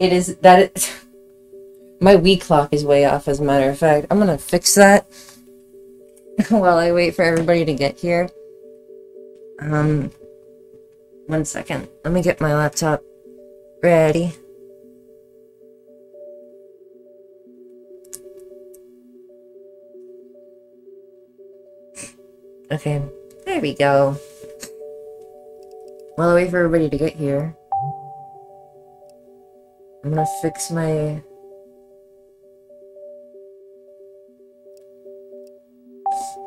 It is that it, my week clock is way off. As a matter of fact, I'm gonna fix that while I wait for everybody to get here. Um, one second. Let me get my laptop ready. Okay, there we go. While I wait for everybody to get here, I'm gonna fix my...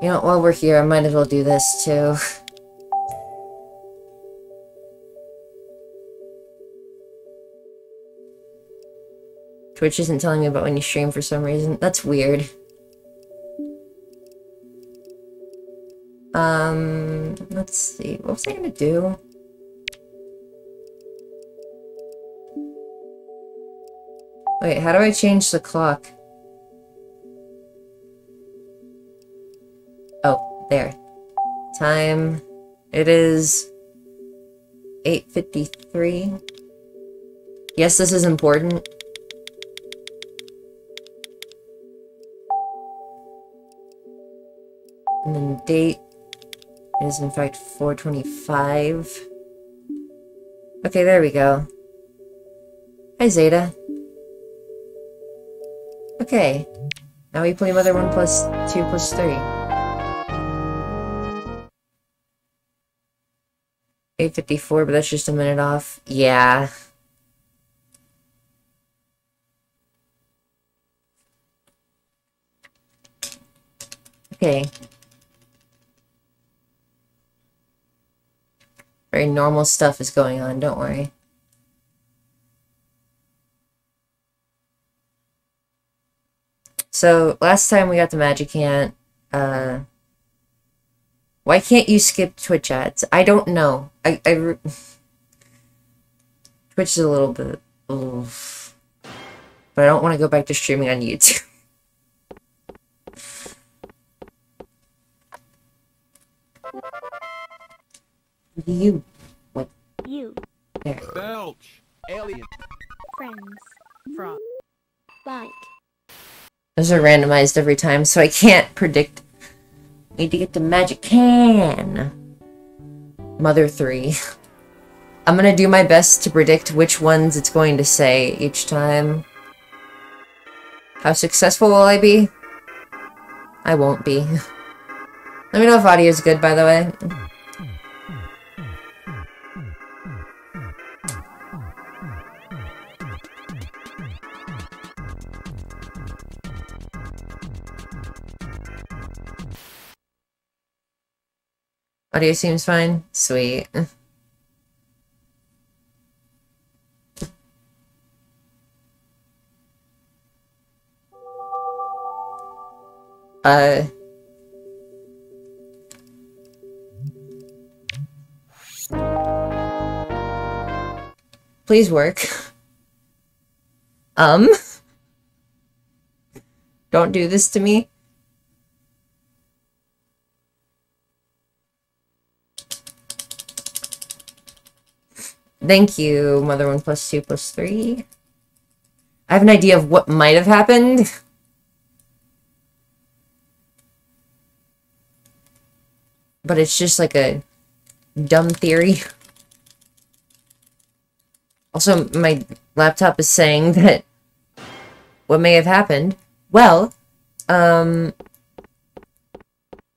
You know, while we're here, I might as well do this too. Twitch isn't telling me about when you stream for some reason. That's weird. Um, let's see. What was I gonna do? Wait, how do I change the clock? Oh, there. Time. It is 8.53. Yes, this is important. And then date is in fact 425. Okay, there we go. Hi, Zeta. Okay. Now we play Mother 1 plus 2 plus 3. 854, but that's just a minute off. Yeah. Okay. Very normal stuff is going on, don't worry. So, last time we got the Magicant, uh... Why can't you skip Twitch ads? I don't know. I, I... Twitch is a little bit... Oof. But I don't want to go back to streaming on YouTube. you. What? You. There. Belch. Alien. Friends. Frog. Bike. Those are randomized every time, so I can't predict. Need to get the Magicant. Mother 3. I'm gonna do my best to predict which ones it's going to say each time. How successful will I be? I won't be. Let me know if audio is good, by the way. Audio seems fine. Sweet. Uh... Please work. Um? Don't do this to me. Thank you, Mother 1 plus 2 plus 3. I have an idea of what might have happened. But it's just like a dumb theory. Also, my laptop is saying that what may have happened. Well, um,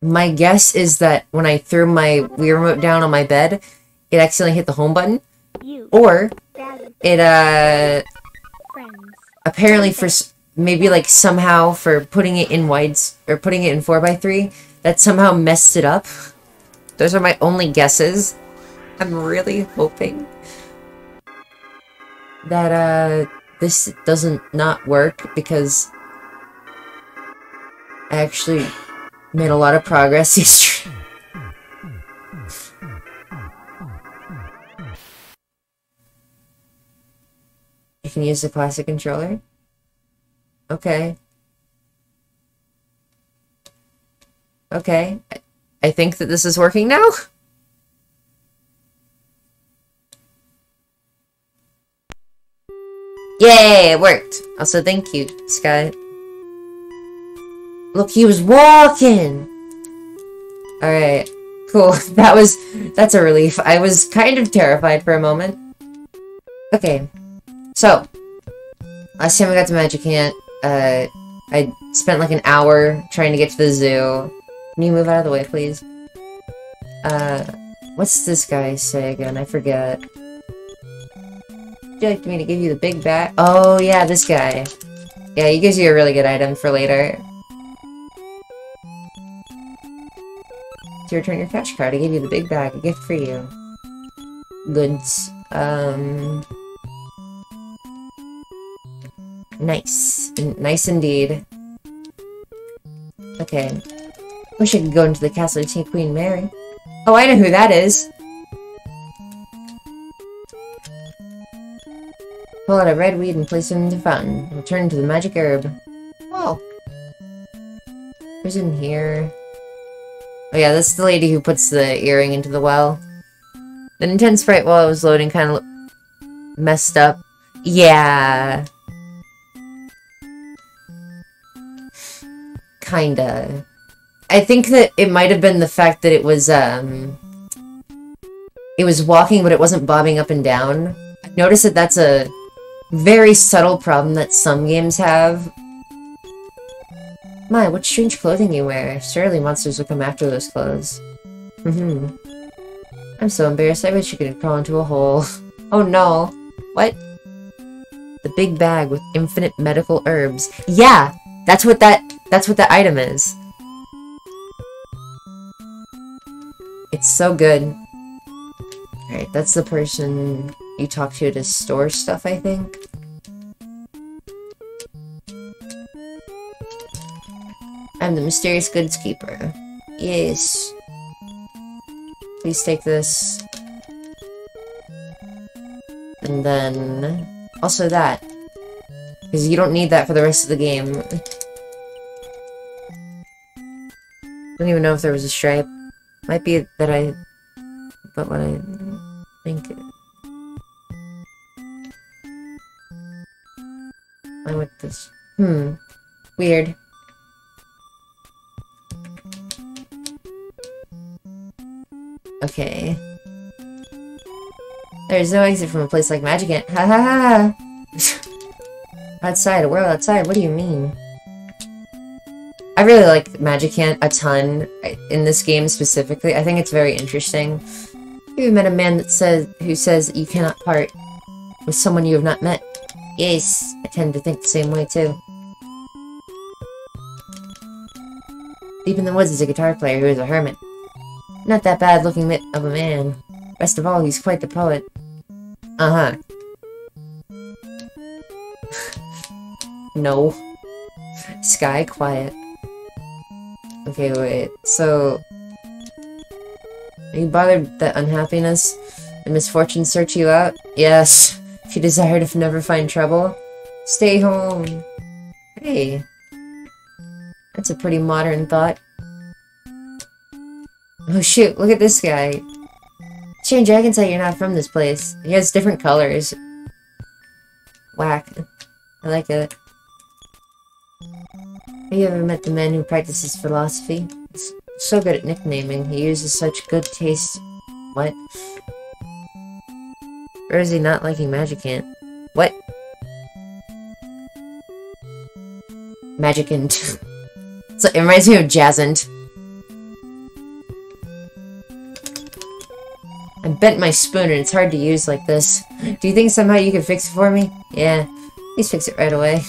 my guess is that when I threw my Wii remote down on my bed, it accidentally hit the home button. You. Or it, uh, Friends. apparently for maybe like somehow for putting it in wides or putting it in 4x3 that somehow messed it up those are my only guesses i'm really hoping that uh this doesn't not work because i actually made a lot of progress yesterday can use the classic controller Okay. Okay. I- think that this is working now. Yay, it worked. Also, thank you, Sky. Look, he was walking! Alright, cool. That was, that's a relief. I was kind of terrified for a moment. Okay, so, last time I got to Magicant, uh, I spent like an hour trying to get to the zoo. Can you move out of the way, please? Uh, what's this guy say again? I forget. Would you like me to give you the big bag? Oh, yeah, this guy. Yeah, he gives you a really good item for later. To return your fetch card, I gave you the big bag, a gift for you. Goods. Um... Nice. Nice indeed. Okay. Wish I could go into the castle to take Queen Mary. Oh, I know who that is! Pull out a red weed and place it in the fountain. Return to the magic herb. Oh. Who's in here? Oh yeah, this is the lady who puts the earring into the well. The Ninten sprite while I was loading kind of messed up. Yeah. Kinda. I think that it might have been the fact that it was, um... It was walking, but it wasn't bobbing up and down. I've noticed that that's a very subtle problem that some games have. My, what strange clothing you wear. Surely monsters will come after those clothes. Mm-hmm. I'm so embarrassed. I wish you could crawl into a hole. oh no. What? The big bag with infinite medical herbs. Yeah! That's what that- that's what the item is. It's so good. Alright, that's the person you talk to to store stuff, I think. I'm the mysterious goods keeper. Yes. Please take this. And then... Also that. Because you don't need that for the rest of the game. Don't even know if there was a stripe. Might be that I... But what I think... I with this. Hmm. Weird. Okay. There's no exit from a place like Magicant. Ha ha ha! outside, a world outside, what do you mean? I really like Magicant a ton, in this game specifically. I think it's very interesting. You met a man that says who says you cannot part with someone you have not met. Yes, I tend to think the same way too. Deep in the woods is a guitar player who is a hermit. Not that bad looking bit of a man. Best of all, he's quite the poet. Uh-huh. no. Sky, quiet. Okay, wait. So... Are you bothered that unhappiness and misfortune search you out? Yes. If you desire to never find trouble, stay home. Hey. That's a pretty modern thought. Oh shoot, look at this guy. Change, I can tell you're not from this place. He has different colors. Whack. I like it. Have you ever met the man who practices philosophy? So good at nicknaming. He uses such good taste. What? Or is he not liking Magic Ant? What? Magicant. so it reminds me of Jazzant. I bent my spoon and it's hard to use like this. Do you think somehow you can fix it for me? Yeah, please fix it right away.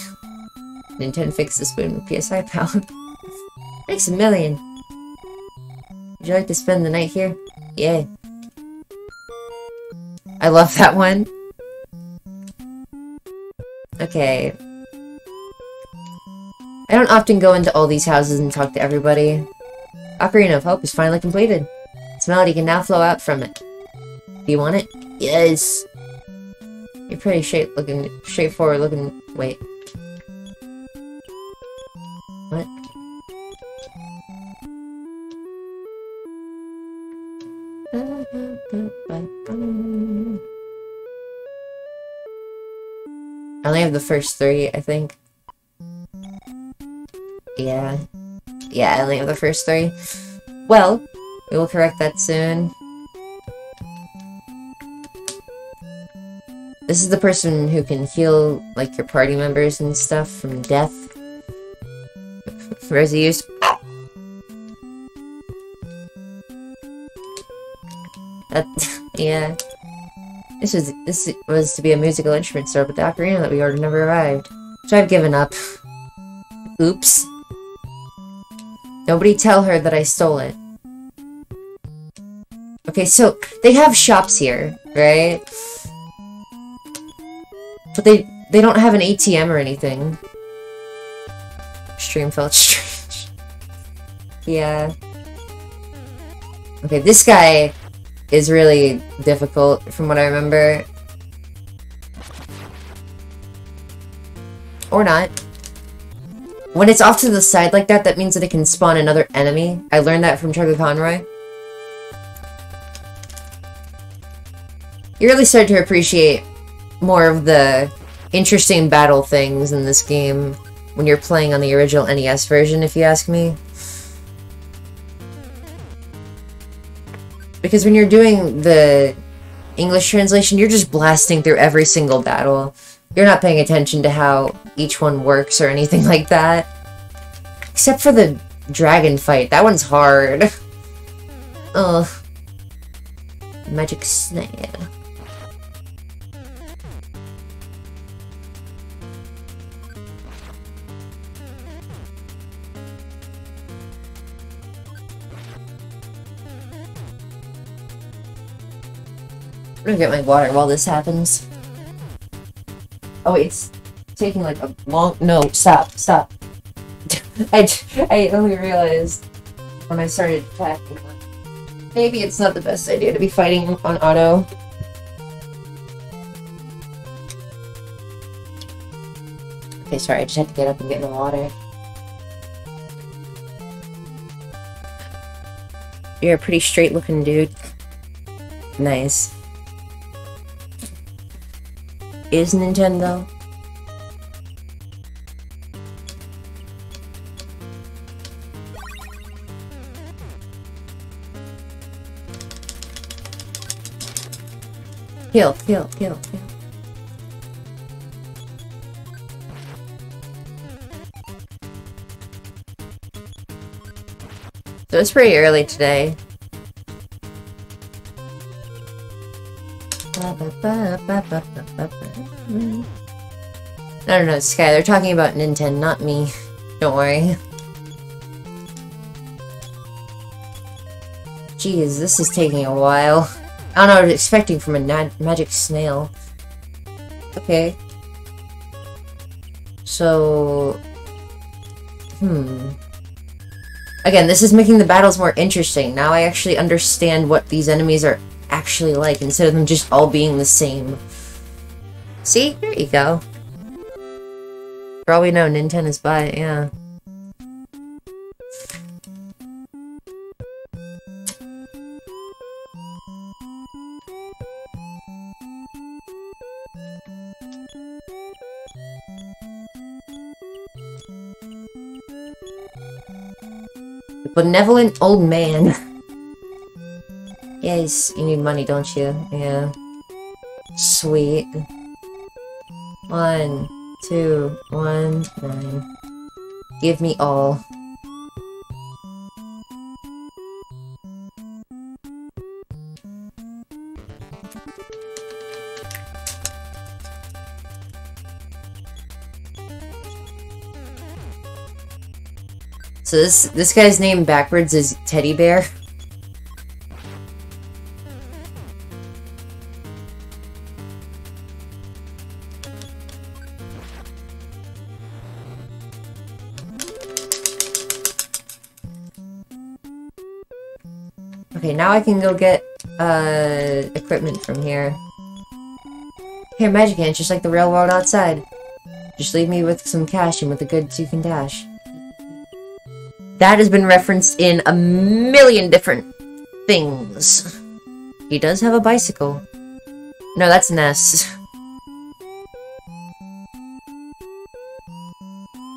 Nintendo fix the spoon with PSI power. Makes a million. Would you like to spend the night here? Yeah. I love that one. Okay. I don't often go into all these houses and talk to everybody. Ocarina of Hope is finally completed. Its melody can now flow out from it. Do you want it? Yes! You're pretty straight looking, straightforward looking, wait. I only have the first three, I think. Yeah. Yeah, I only have the first three. Well, we will correct that soon. This is the person who can heal, like, your party members and stuff from death. Rosie used... That, yeah. This was this was to be a musical instrument store, but the ocarina that we ordered never arrived. So I've given up. Oops. Nobody tell her that I stole it. Okay, so they have shops here, right? But they they don't have an ATM or anything. Stream felt strange. yeah. Okay, this guy is really difficult from what I remember. Or not. When it's off to the side like that, that means that it can spawn another enemy. I learned that from ChuggaaConroy. You really start to appreciate more of the interesting battle things in this game when you're playing on the original NES version, if you ask me. Because when you're doing the English translation, you're just blasting through every single battle. You're not paying attention to how each one works or anything like that. Except for the dragon fight. That one's hard. Ugh. Magic snail. Gonna get my water while this happens. Oh, it's taking like a long- no, stop, stop. I, I only realized when I started attacking. Maybe it's not the best idea to be fighting on auto. Okay, sorry, I just had to get up and get in the water. You're a pretty straight looking dude. Nice. Is Nintendo? Kill, kill, kill, kill. So it's pretty early today. I don't know, Sky, they're talking about Nintendo, not me. Don't worry. Jeez, this is taking a while. I don't know what I was expecting from a magic snail. Okay. So... Hmm. Again, this is making the battles more interesting. Now I actually understand what these enemies are actually like, instead of them just all being the same. See? There you go. For all we know, Nintendo is by it, yeah. Benevolent old man. yes, you need money, don't you? Yeah. Sweet. One, two, one, nine. Give me all. So this this guy's name backwards is Teddy Bear. now I can go get uh equipment from here. Here, Magic Hand, just like the railroad outside. Just leave me with some cash and with the goods you can dash. That has been referenced in a million different things. He does have a bicycle. No, that's Ness.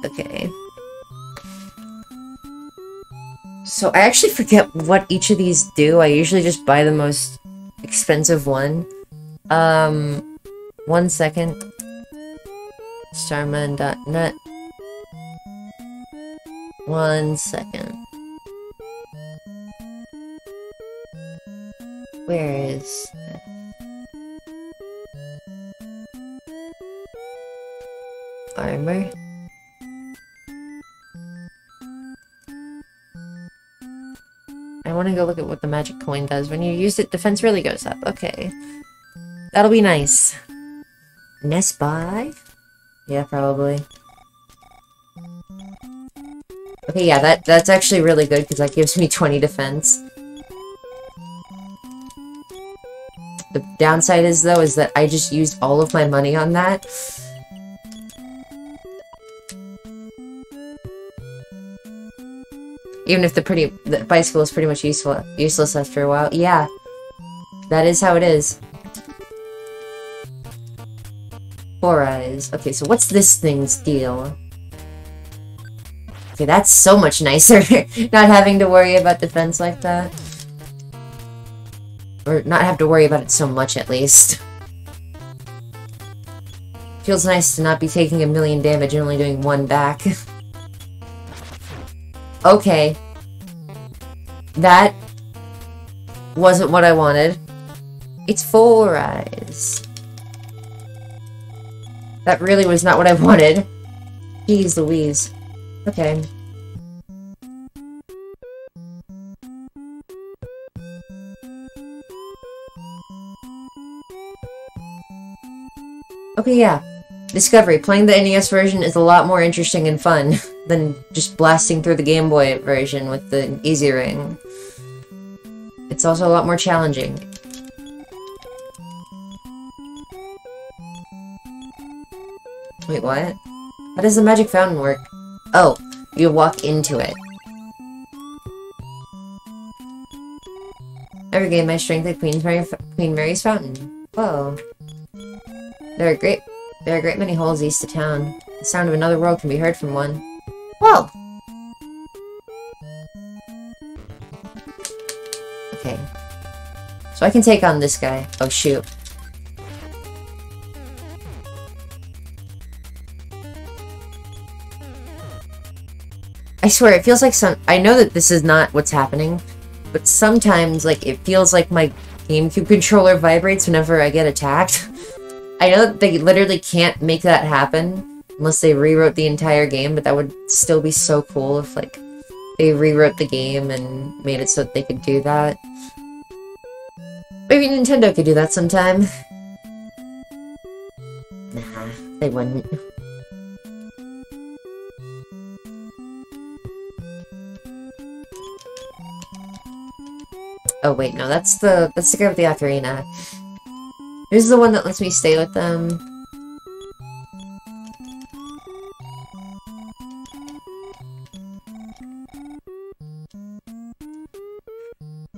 Okay. So I actually forget what each of these do. I usually just buy the most expensive one. Um, one second. Starmen.net. One second. Where is... Armor? Want to go look at what the magic coin does. When you use it, defense really goes up. Okay. That'll be nice. Nest buy? Yeah, probably. Okay, yeah, that that's actually really good because that gives me 20 defense. The downside is, though, is that I just used all of my money on that. Even if the pretty the bicycle is pretty much useful useless after a while. Yeah. That is how it is. Four eyes. Okay, so what's this thing's deal? Okay, that's so much nicer. not having to worry about defense like that. Or not have to worry about it so much, at least. Feels nice to not be taking a million damage and only doing one back. okay. That wasn't what I wanted. It's four eyes. That really was not what I wanted. Jeez Louise. Okay. Okay, yeah. Discovery. Playing the NES version is a lot more interesting and fun than just blasting through the Game Boy version with the Easy Ring. It's also a lot more challenging. Wait, what? How does the magic fountain work? Oh, you walk into it. I regained my strength at Queen, Mary, Queen Mary's Fountain. Whoa. There are great there are a great many holes east of town. The sound of another world can be heard from one. Whoa! Okay. So I can take on this guy. Oh shoot. I swear, it feels like some- I know that this is not what's happening, but sometimes, like, it feels like my GameCube controller vibrates whenever I get attacked. I know that they literally can't make that happen unless they rewrote the entire game, but that would still be so cool if, like, they rewrote the game and made it so that they could do that. Maybe Nintendo could do that sometime. Nah, they wouldn't. Oh wait, no, that's the that's the guy with the ocarina. This is the one that lets me stay with them.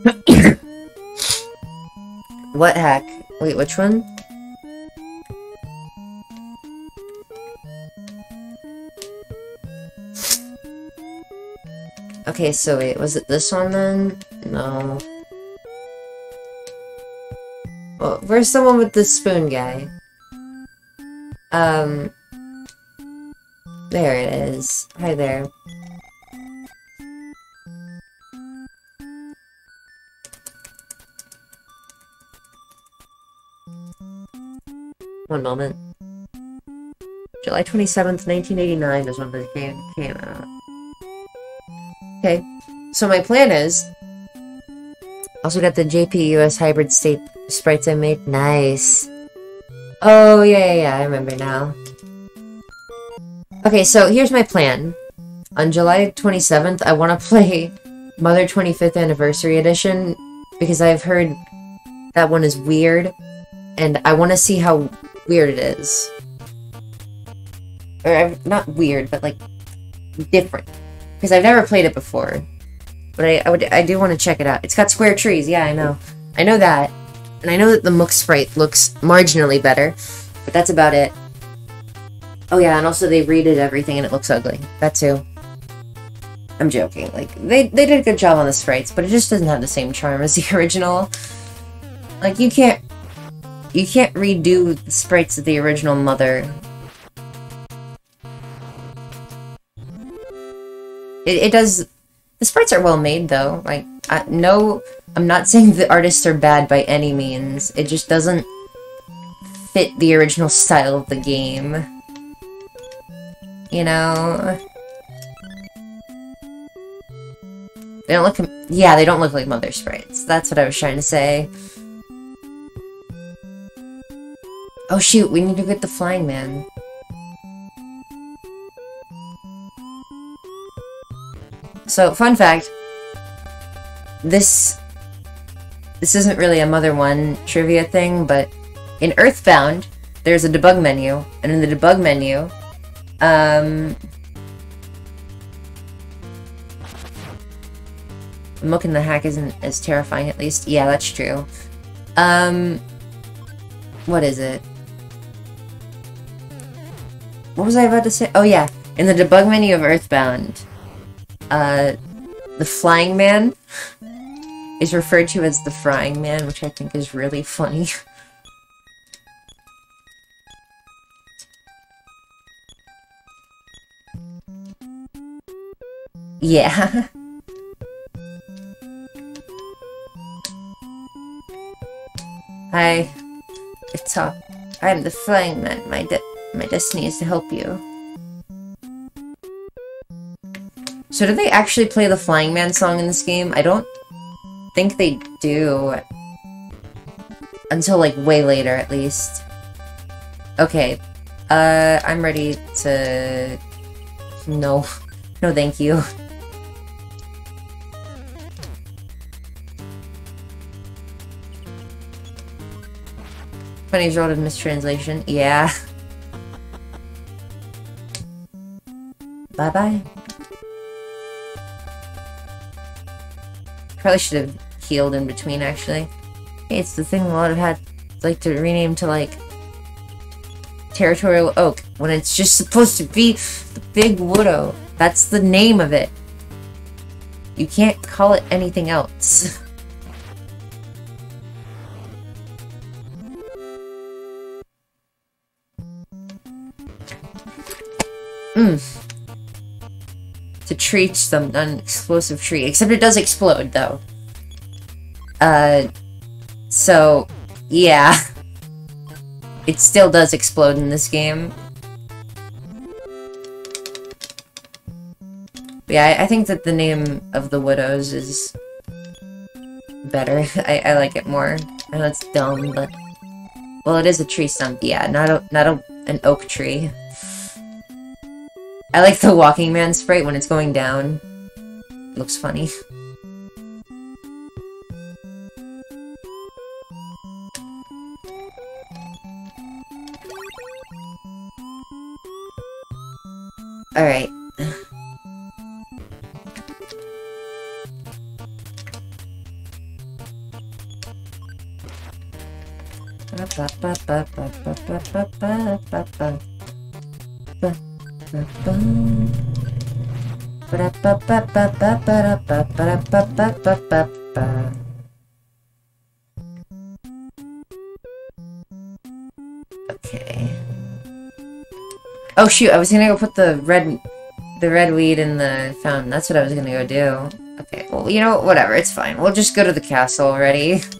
what hack? Wait, which one? Okay, so wait, was it this one then? No. Well, where's the one with the spoon guy? Um... There it is. Hi there. One moment. July 27th, 1989 is when the game came out. Okay, so my plan is... Also got the JPUS hybrid state sprites I made. Nice. Oh, yeah, yeah, yeah, I remember now. Okay, so here's my plan. On July 27th, I want to play Mother 25th Anniversary Edition because I've heard that one is weird, and I want to see how weird it is. Or, not weird, but like, different. Because I've never played it before. But I, I, would, I do want to check it out. It's got square trees, yeah, I know. I know that. And I know that the Mook sprite looks marginally better, but that's about it. Oh yeah, and also they redid everything and it looks ugly. That too. I'm joking. Like they they did a good job on the sprites, but it just doesn't have the same charm as the original. Like you can't you can't redo the sprites of the original mother. It, it does the sprites are well made though. Like I, no I'm not saying the artists are bad by any means. It just doesn't fit the original style of the game. You know? They don't look- yeah, they don't look like Mother Sprites. That's what I was trying to say. Oh shoot, we need to get the Flying Man. So, fun fact. This... This isn't really a Mother 1 trivia thing, but in Earthbound, there's a debug menu, and in the debug menu, um... Mook the Hack isn't as terrifying, at least. Yeah, that's true. Um... What is it? What was I about to say? Oh yeah, in the debug menu of Earthbound, uh, the Flying Man is referred to as the Frying Man, which I think is really funny. yeah. Hi. It's Hop. I'm the Flying Man. My de my destiny is to help you. So do they actually play the Flying Man song in this game? I don't think they do. Until, like, way later, at least. Okay. Uh, I'm ready to... No. No, thank you. Years old of mistranslation. Yeah. Bye-bye. Probably should have healed in between, actually. Hey, it's the thing a lot of had like to rename to, like, Territorial Oak, when it's just supposed to be the Big Woodoh. That's the name of it. You can't call it anything else. Mmm. To treat some non-explosive tree. Except it does explode, though. Uh, so, yeah. It still does explode in this game. But yeah, I, I, think that the name of the Widows is better. I, I like it more. I know it's dumb, but... Well, it is a tree stump, yeah, not a, not a, an oak tree. I like the Walking Man sprite when it's going down. Looks funny. Alright. Okay. Oh shoot, I was gonna go put the red the red weed in the fountain. That's what I was gonna go do. Okay, well, you know, whatever, it's fine. We'll just go to the castle already.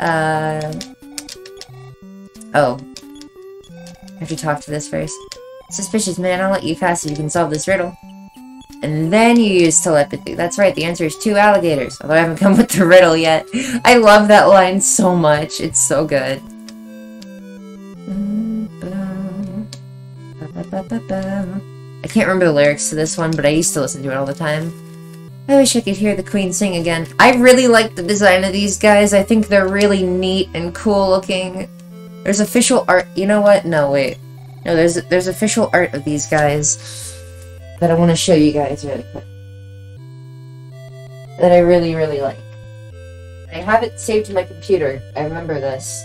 Uh... Oh. I have to talk to this first. Suspicious man, I'll let you pass if you can solve this riddle. And then you use telepathy. That's right, the answer is two alligators. Although I haven't come with the riddle yet. I love that line so much. It's so good. I can't remember the lyrics to this one, but I used to listen to it all the time. I wish I could hear the queen sing again. I really like the design of these guys. I think they're really neat and cool looking. There's official art. You know what? No, wait. No, there's there's official art of these guys that I want to show you guys really quick. That I really, really like. I have it saved to my computer. I remember this.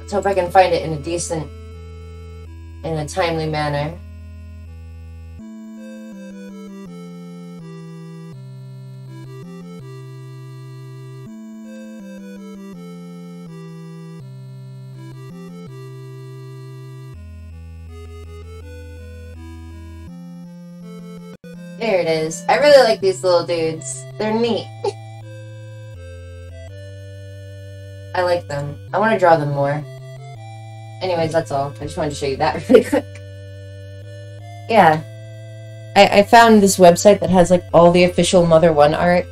Let's hope I can find it in a decent, in a timely manner. There it is. I really like these little dudes. They're neat. I like them. I want to draw them more. Anyways, that's all. I just wanted to show you that really quick. Yeah. I, I found this website that has like all the official Mother 1 art.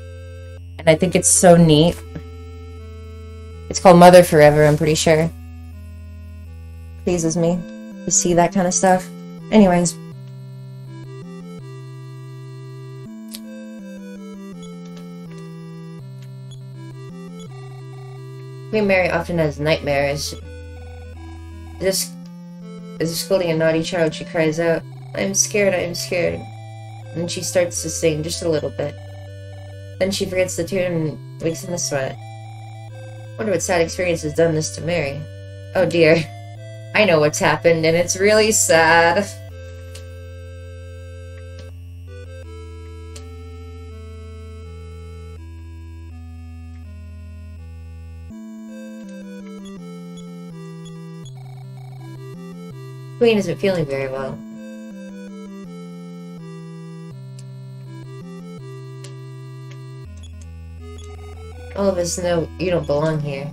And I think it's so neat. It's called Mother Forever, I'm pretty sure. Pleases me to see that kind of stuff. Anyways. Queen Mary often has nightmares. This is scolding a naughty child, she cries out, I am scared, I am scared. And she starts to sing just a little bit. Then she forgets the tune and wakes in the sweat. Wonder what sad experience has done this to Mary. Oh dear. I know what's happened, and it's really sad. Queen isn't feeling very well. All of us know you don't belong here.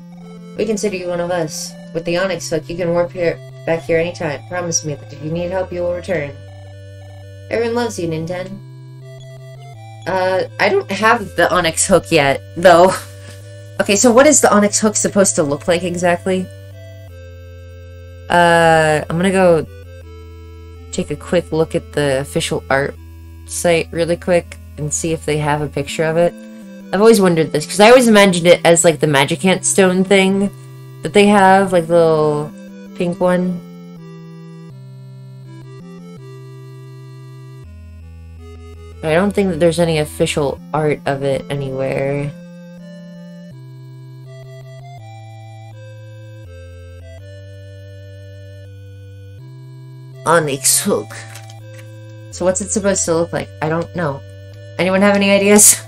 We consider you one of us. With the Onyx Hook, you can warp here back here anytime. Promise me that if you need help, you will return. Everyone loves you, Ninten. Uh, I don't have the Onyx Hook yet, though. Okay, so what is the Onyx Hook supposed to look like exactly? Uh, I'm gonna go take a quick look at the official art site really quick and see if they have a picture of it. I've always wondered this because I always imagined it as like the magic Magicant stone thing that they have, like the little pink one. But I don't think that there's any official art of it anywhere. Onyx hook. So what's it supposed to look like? I don't know. Anyone have any ideas?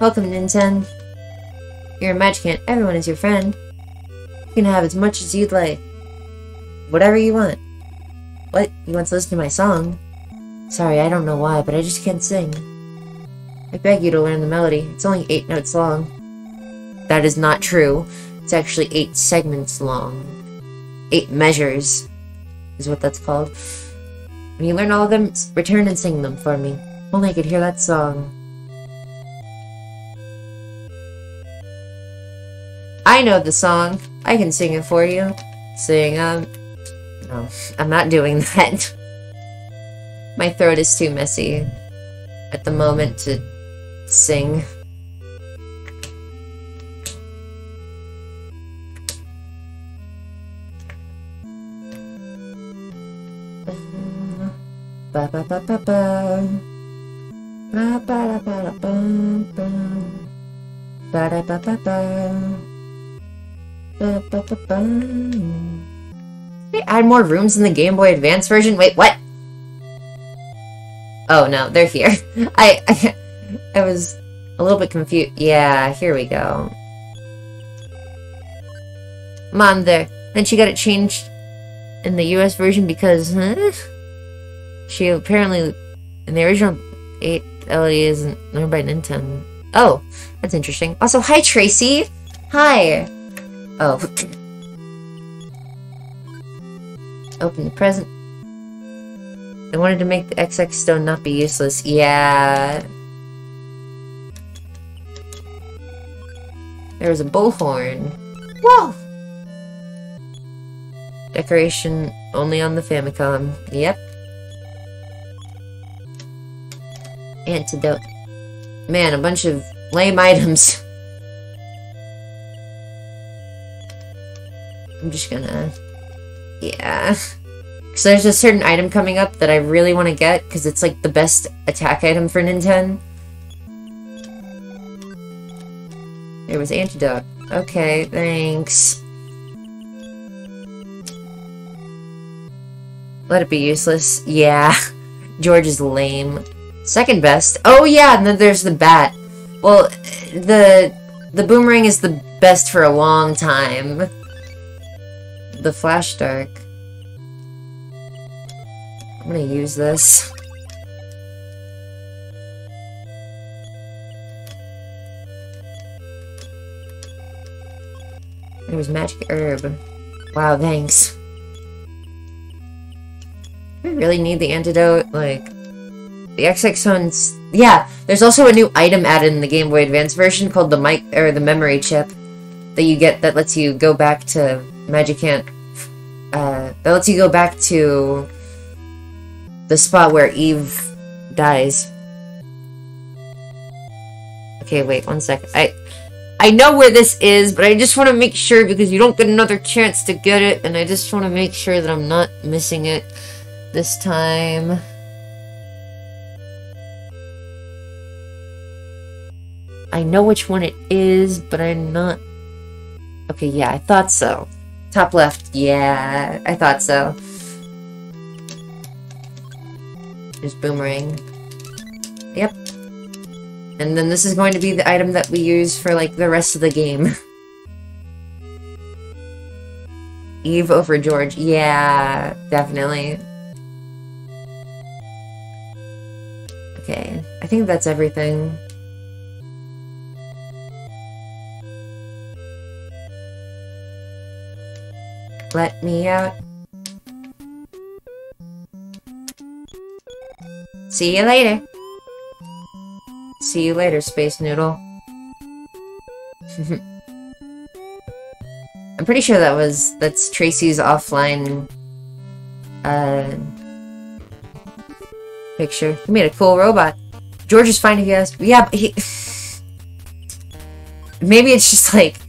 Welcome, Ninten. You're a Magicant. Everyone is your friend. You can have as much as you'd like. Whatever you want. What? You want to listen to my song? Sorry, I don't know why, but I just can't sing. I beg you to learn the melody. It's only eight notes long. That is not true. It's actually eight segments long. Eight measures is what that's called. When you learn all of them, return and sing them for me. Only I could hear that song. I know the song. I can sing it for you. Sing, um... No, I'm not doing that. My throat is too messy at the moment to sing. Ba ba ba ba ba. Ba ba ba da ba ba. Ba da ba ba ba. Ba ba ba ba. They add more rooms in the Game Boy Advance version? Wait, what? Oh no, they're here. I, I, I was a little bit confused. Yeah, here we go. Mom, there. Then she got it changed in the US version because, huh? She apparently, in the original 8 LED isn't learned by Nintendo. Oh, that's interesting. Also, hi Tracy! Hi! Oh. Open the present. I wanted to make the XX stone not be useless. Yeah. There was a bullhorn. Whoa! Decoration only on the Famicom. Yep. Antidote. Man, a bunch of lame items. I'm just gonna... Yeah. Because there's a certain item coming up that I really want to get, because it's like the best attack item for Ninten. There was antidote. Okay, thanks. Let it be useless. Yeah. George is lame. Second best. Oh yeah, and then there's the bat. Well, the the boomerang is the best for a long time. The flash dark. I'm gonna use this. It was magic herb. Wow, thanks. I really need the antidote, like... The XX one's... Yeah, there's also a new item added in the Game Boy Advance version called the mic or the memory chip that you get that lets you go back to Magicant. Uh, that lets you go back to the spot where Eve dies. Okay, wait one second. I I know where this is, but I just want to make sure because you don't get another chance to get it, and I just want to make sure that I'm not missing it this time. I know which one it is, but I'm not... Okay, yeah, I thought so. Top left, yeah, I thought so. There's Boomerang. Yep. And then this is going to be the item that we use for, like, the rest of the game. Eve over George. Yeah, definitely. Okay, I think that's everything. Let me out. See you later. See you later, Space Noodle. I'm pretty sure that was that's Tracy's offline uh picture. He made a cool robot. George is fine if you ask. Yeah, but he maybe it's just like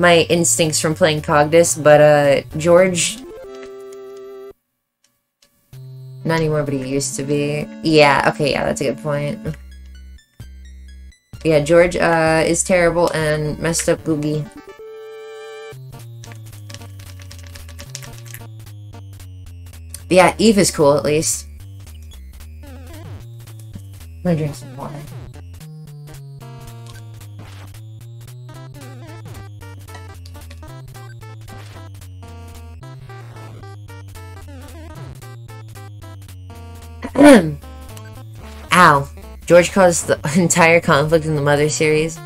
my instincts from playing Cogdis, but uh George not anymore, but he used to be. Yeah, okay, yeah, that's a good point. Yeah, George uh, is terrible and messed up Googie. Yeah, Eve is cool at least. I'm gonna drink some water. Ow. George caused the entire conflict in the Mother series.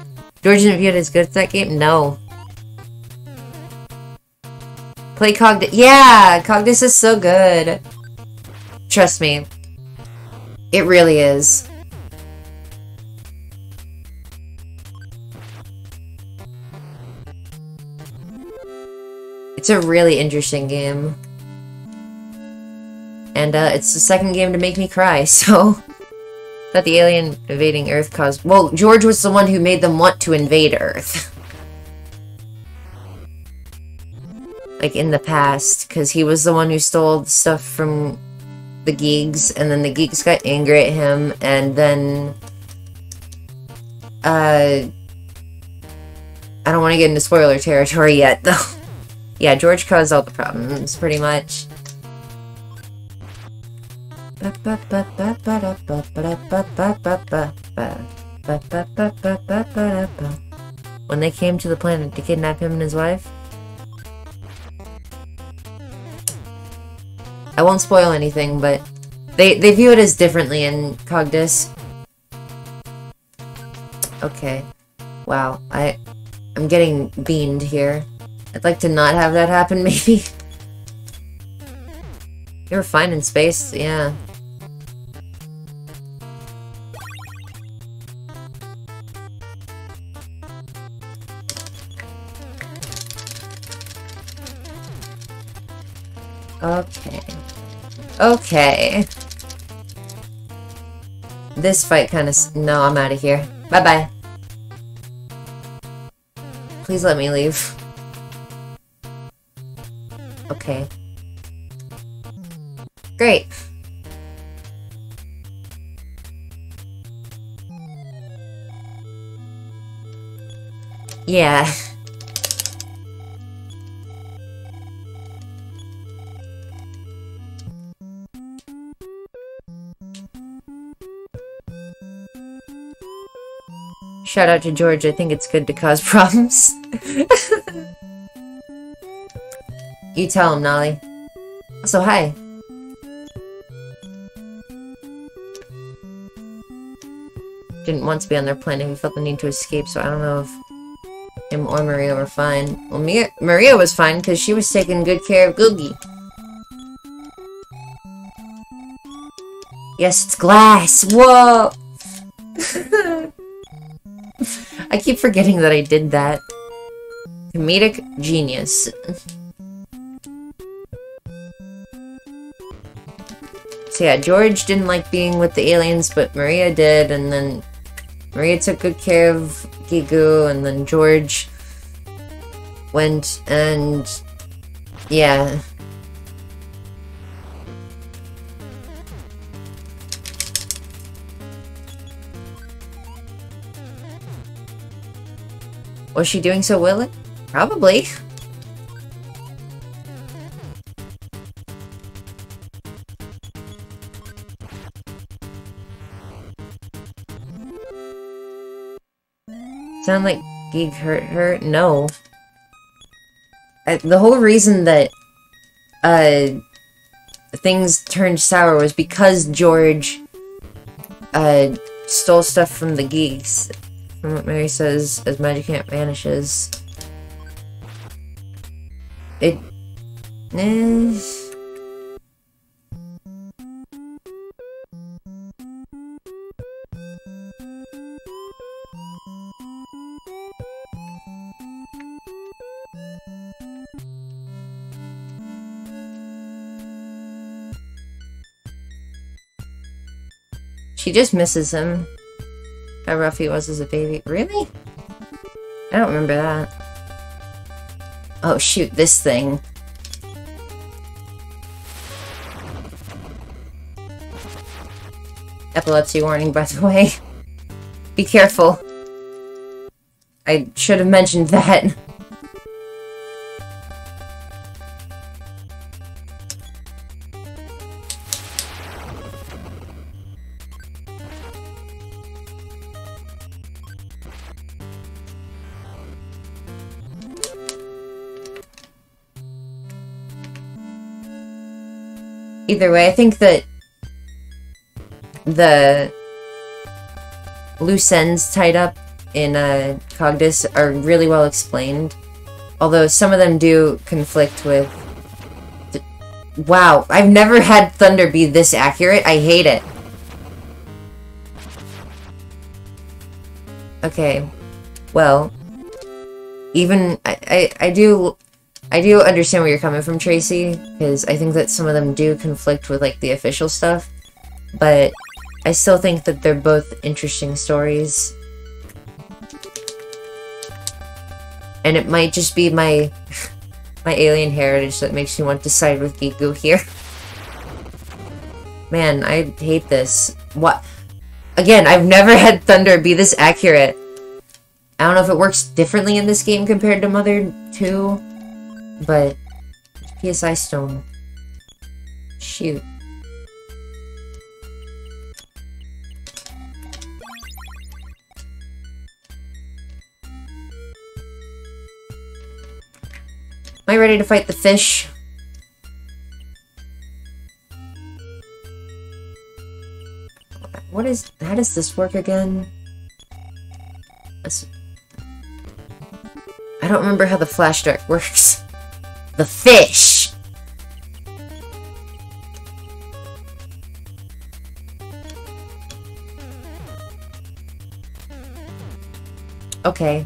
George didn't view it as good at that game? No. Play Cogdis. Yeah! Cogdis is so good. Trust me. It really is. It's a really interesting game. And uh, it's the second game to make me cry, so... That the alien invading Earth caused... Well, George was the one who made them want to invade Earth. like, in the past, because he was the one who stole stuff from the geeks, and then the geeks got angry at him, and then... Uh... I don't want to get into spoiler territory yet, though. yeah, George caused all the problems, pretty much. When they came to the planet to kidnap him and his wife? I won't spoil anything, but they, they view it as differently in Cogdis. Okay. Wow, I, I'm getting beamed here. I'd like to not have that happen, maybe. You were fine in space, yeah. Okay. Okay. This fight kind of... No, I'm out of here. Bye-bye. Please let me leave. Okay. Great. Yeah. Shout out to George. I think it's good to cause problems. you tell him, Nolly. So, hi. Didn't want to be on their planet. He felt the need to escape, so I don't know if him or Maria were fine. Well, Mia Maria was fine because she was taking good care of Googie. Yes, it's glass. Whoa! I keep forgetting that I did that. Comedic genius. So yeah, George didn't like being with the aliens, but Maria did, and then Maria took good care of Gigu, and then George went and yeah. Was she doing so well? Probably. Sound like Geek hurt her? No. I, the whole reason that uh, things turned sour was because George uh, stole stuff from the geeks. From what Mary says, as Magic vanishes. It... Eh, She just misses him. How rough he was as a baby. Really? I don't remember that. Oh shoot, this thing. Epilepsy warning, by the way. Be careful. I should have mentioned that. Either way, I think that the loose ends tied up in uh, Cogdis are really well explained. Although some of them do conflict with... Wow, I've never had Thunder be this accurate. I hate it. Okay, well, even I, I, I do I do understand where you're coming from, Tracy, because I think that some of them do conflict with, like, the official stuff, but I still think that they're both interesting stories. And it might just be my my alien heritage that makes me want to side with Gigu here. Man, I hate this. What? Again, I've never had Thunder be this accurate. I don't know if it works differently in this game compared to Mother 2. But PSI Stone. Shoot. Am I ready to fight the fish? What is... How does this work again? I don't remember how the flash dark works. The fish! Okay.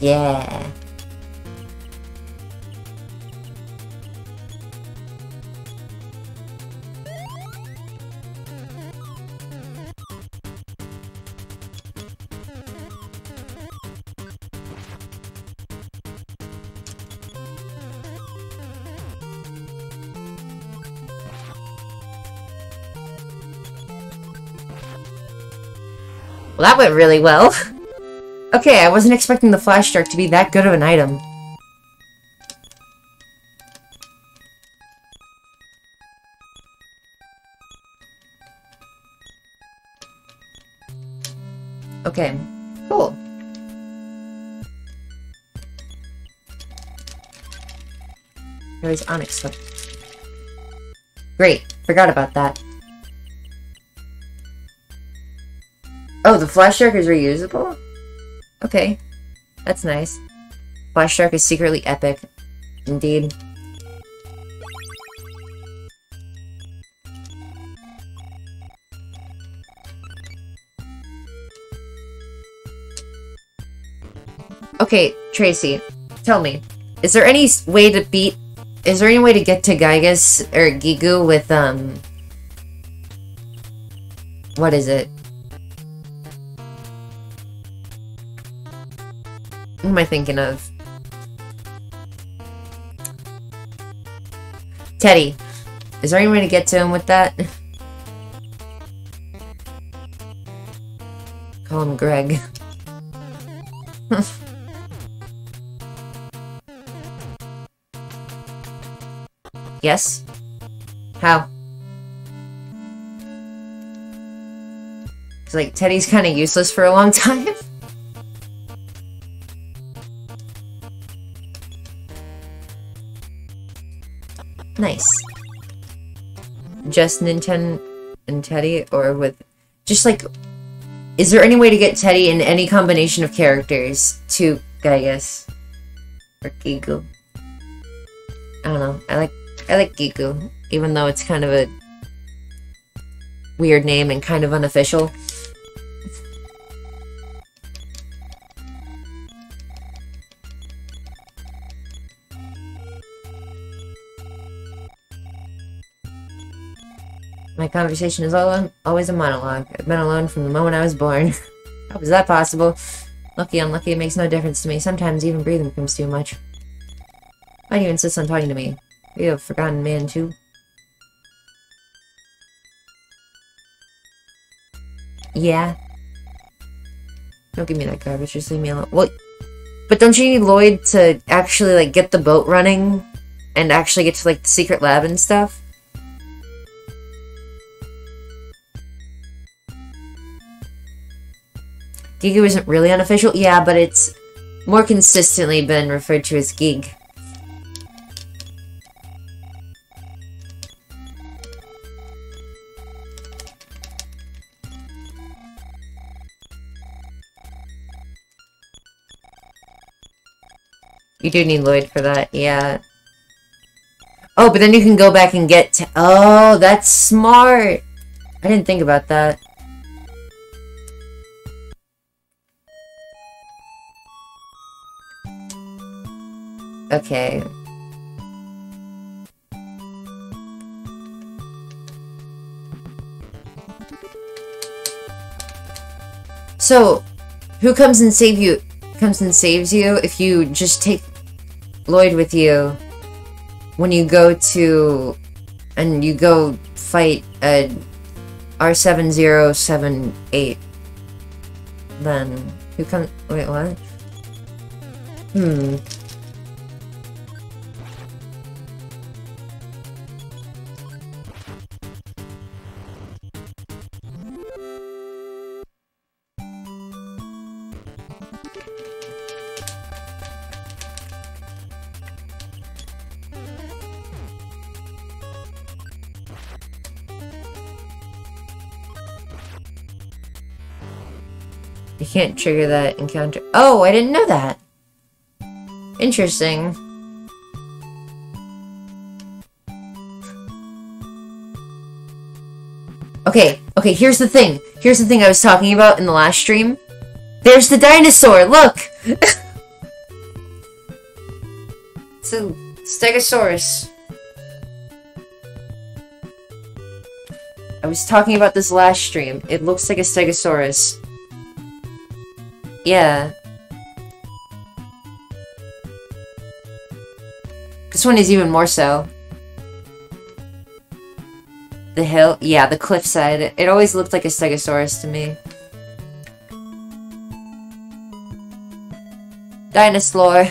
Yeah. Well, that went really well. okay, I wasn't expecting the Flash Dark to be that good of an item. Okay, cool. There's Onyx stuff. Great, forgot about that. Oh, the Flash Dark is reusable? Okay, that's nice. Flash Dark is secretly epic. Indeed. Okay, Tracy, tell me, is there any way to beat? Is there any way to get to Gygus or Gigu with um? What is it? What am I thinking of? Teddy, is there any way to get to him with that? Call him Greg. yes? How? It's like Teddy's kind of useless for a long time. Nice. Just Ninten and Teddy, or with just like, is there any way to get Teddy in any combination of characters to Gygus or Gigu? I don't know. I like I like Gigu, even though it's kind of a weird name and kind of unofficial. My conversation is always a monologue. I've been alone from the moment I was born. How is that possible? Lucky, unlucky, it makes no difference to me. Sometimes even breathing becomes too much. Why do you insist on talking to me? You a forgotten man too? Yeah. Don't give me that garbage, just leave me alone. Well, but don't you need Lloyd to actually, like, get the boat running? And actually get to, like, the secret lab and stuff? Gigu isn't really unofficial? Yeah, but it's more consistently been referred to as Gig. You do need Lloyd for that, yeah. Oh, but then you can go back and get to- Oh, that's smart! I didn't think about that. Okay. So, who comes and save you? Comes and saves you if you just take Lloyd with you when you go to and you go fight a R7078. Then who comes? Wait, what? Hmm. Can't trigger that encounter. Oh, I didn't know that. Interesting. Okay, okay, here's the thing. Here's the thing I was talking about in the last stream. There's the dinosaur, look! it's a Stegosaurus. I was talking about this last stream. It looks like a Stegosaurus. Yeah. This one is even more so. The hill? Yeah, the cliffside. It, always looked like a Stegosaurus to me. Dinosaur.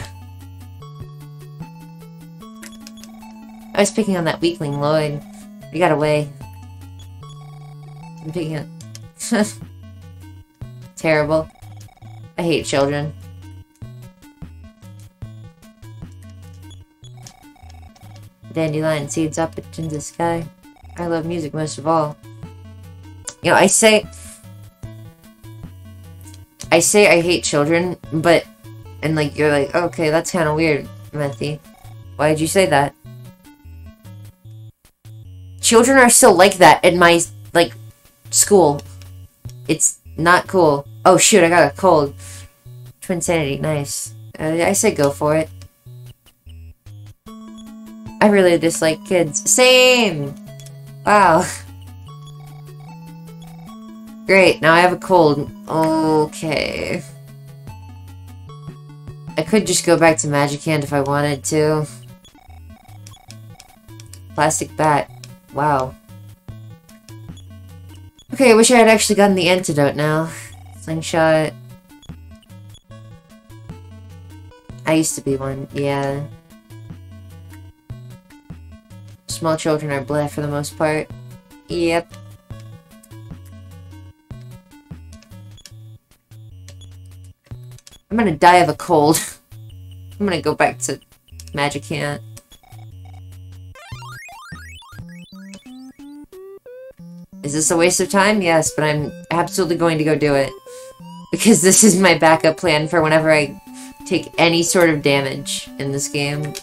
I was picking on that weakling, Lloyd. You got away. I'm picking on... terrible. I hate children. Dandelion seeds up into the sky. I love music most of all. You know, I say... I say I hate children, but... And like, you're like, okay, that's kind of weird, Methy. Why did you say that? Children are still like that in my, like, school. It's not cool. Oh shoot, I got a cold. Twin Sanity, nice. Uh, I say go for it. I really dislike kids. Same! Wow. Great, now I have a cold. Okay. I could just go back to Magicant if I wanted to. Plastic bat. Wow. Okay, I wish I had actually gotten the antidote now. Slingshot. I used to be one, yeah. Small children are bleh for the most part. Yep. I'm gonna die of a cold. I'm gonna go back to Magic. Is this a waste of time? Yes, but I'm absolutely going to go do it. Because this is my backup plan for whenever I take any sort of damage in this game.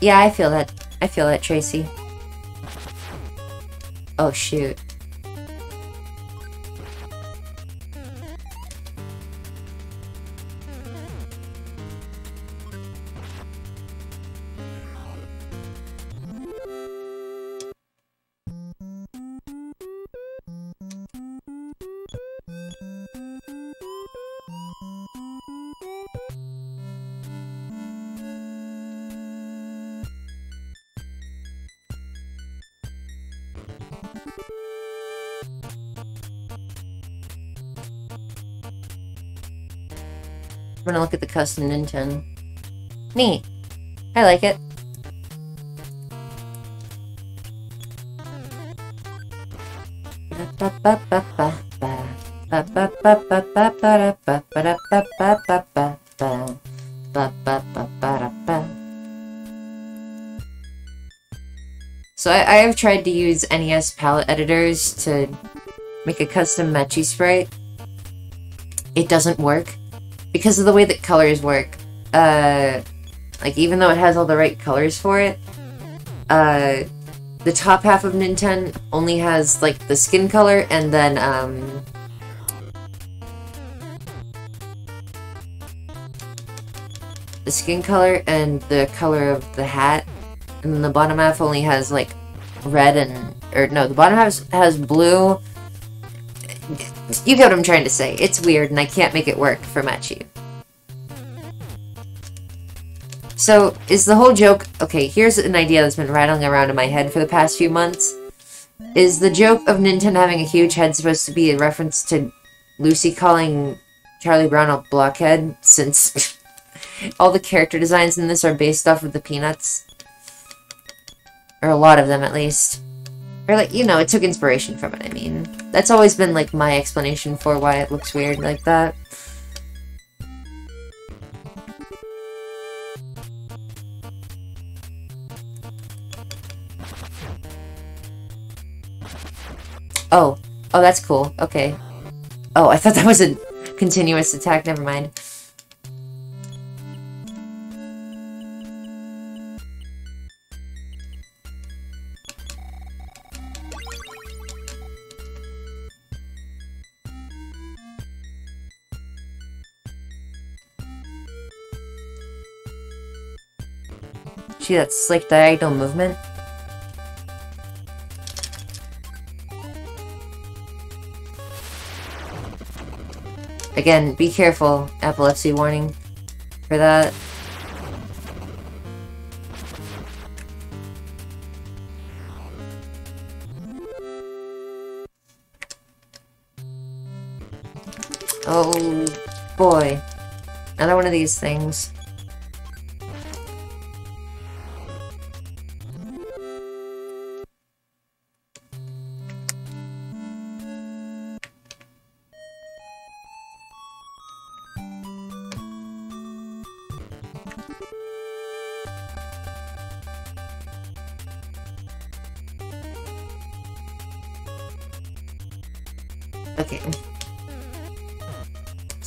Yeah, I feel that. I feel that, Tracy. Oh, shoot. Custom Ninten. Neat. I like it. So I, I have tried to use NES palette editors to make a custom Mechi sprite. It doesn't work because of the way that colors work, uh, like even though it has all the right colors for it, uh, the top half of Ninten only has like the skin color and then um, the skin color and the color of the hat, and the bottom half only has like red and or no, the bottom half has blue you get what I'm trying to say. It's weird, and I can't make it work for Machi. So, is the whole joke... Okay, here's an idea that's been rattling around in my head for the past few months. Is the joke of Ninten having a huge head supposed to be a reference to Lucy calling Charlie Brown a blockhead, since all the character designs in this are based off of the Peanuts? Or a lot of them, at least. Or like, you know, it took inspiration from it, I mean. That's always been like my explanation for why it looks weird like that. Oh. Oh, that's cool. Okay. Oh, I thought that was a continuous attack. Never mind. See that slick diagonal movement? Again, be careful. Epilepsy warning for that. Oh boy. Another one of these things.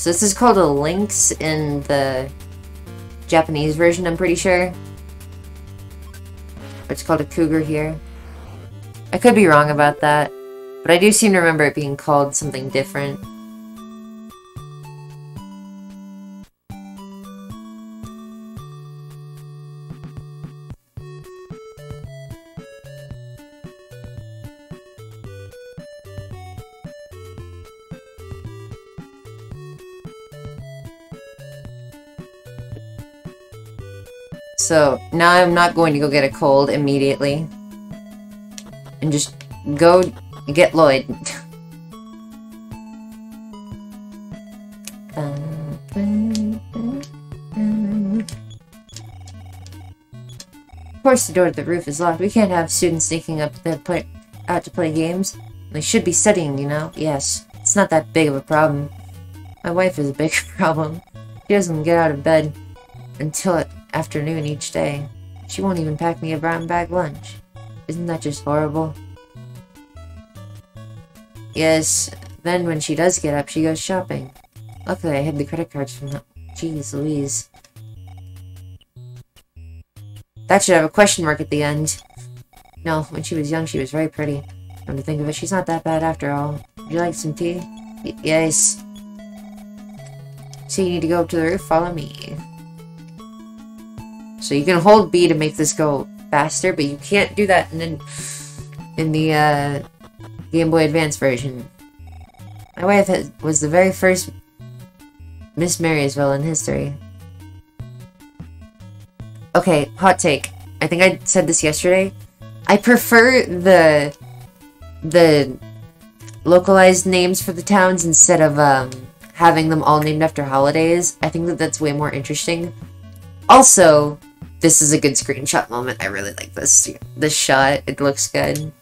So this is called a lynx in the Japanese version, I'm pretty sure. It's called a cougar here. I could be wrong about that, but I do seem to remember it being called something different. So now I'm not going to go get a cold immediately. And just go get Lloyd. Of course the door to the roof is locked. We can't have students sneaking up to play, out to play games. They should be studying, you know? Yes, it's not that big of a problem. My wife is a big problem. She doesn't get out of bed until afternoon each day. She won't even pack me a brown bag lunch. Isn't that just horrible? Yes, then when she does get up, she goes shopping. Luckily, I hid the credit cards from her. Jeez Louise. That should have a question mark at the end. No, when she was young, she was very pretty. Come to think of it, she's not that bad after all. Would you like some tea? Y yes. So you need to go up to the roof? Follow me. So you can hold B to make this go faster, but you can't do that in, in the uh, Game Boy Advance version. My wife has, was the very first Miss Marysville in history. Okay, hot take. I think I said this yesterday. I prefer the the localized names for the towns instead of um, having them all named after holidays. I think that that's way more interesting. Also, this is a good screenshot moment. I really like this this shot. It looks good.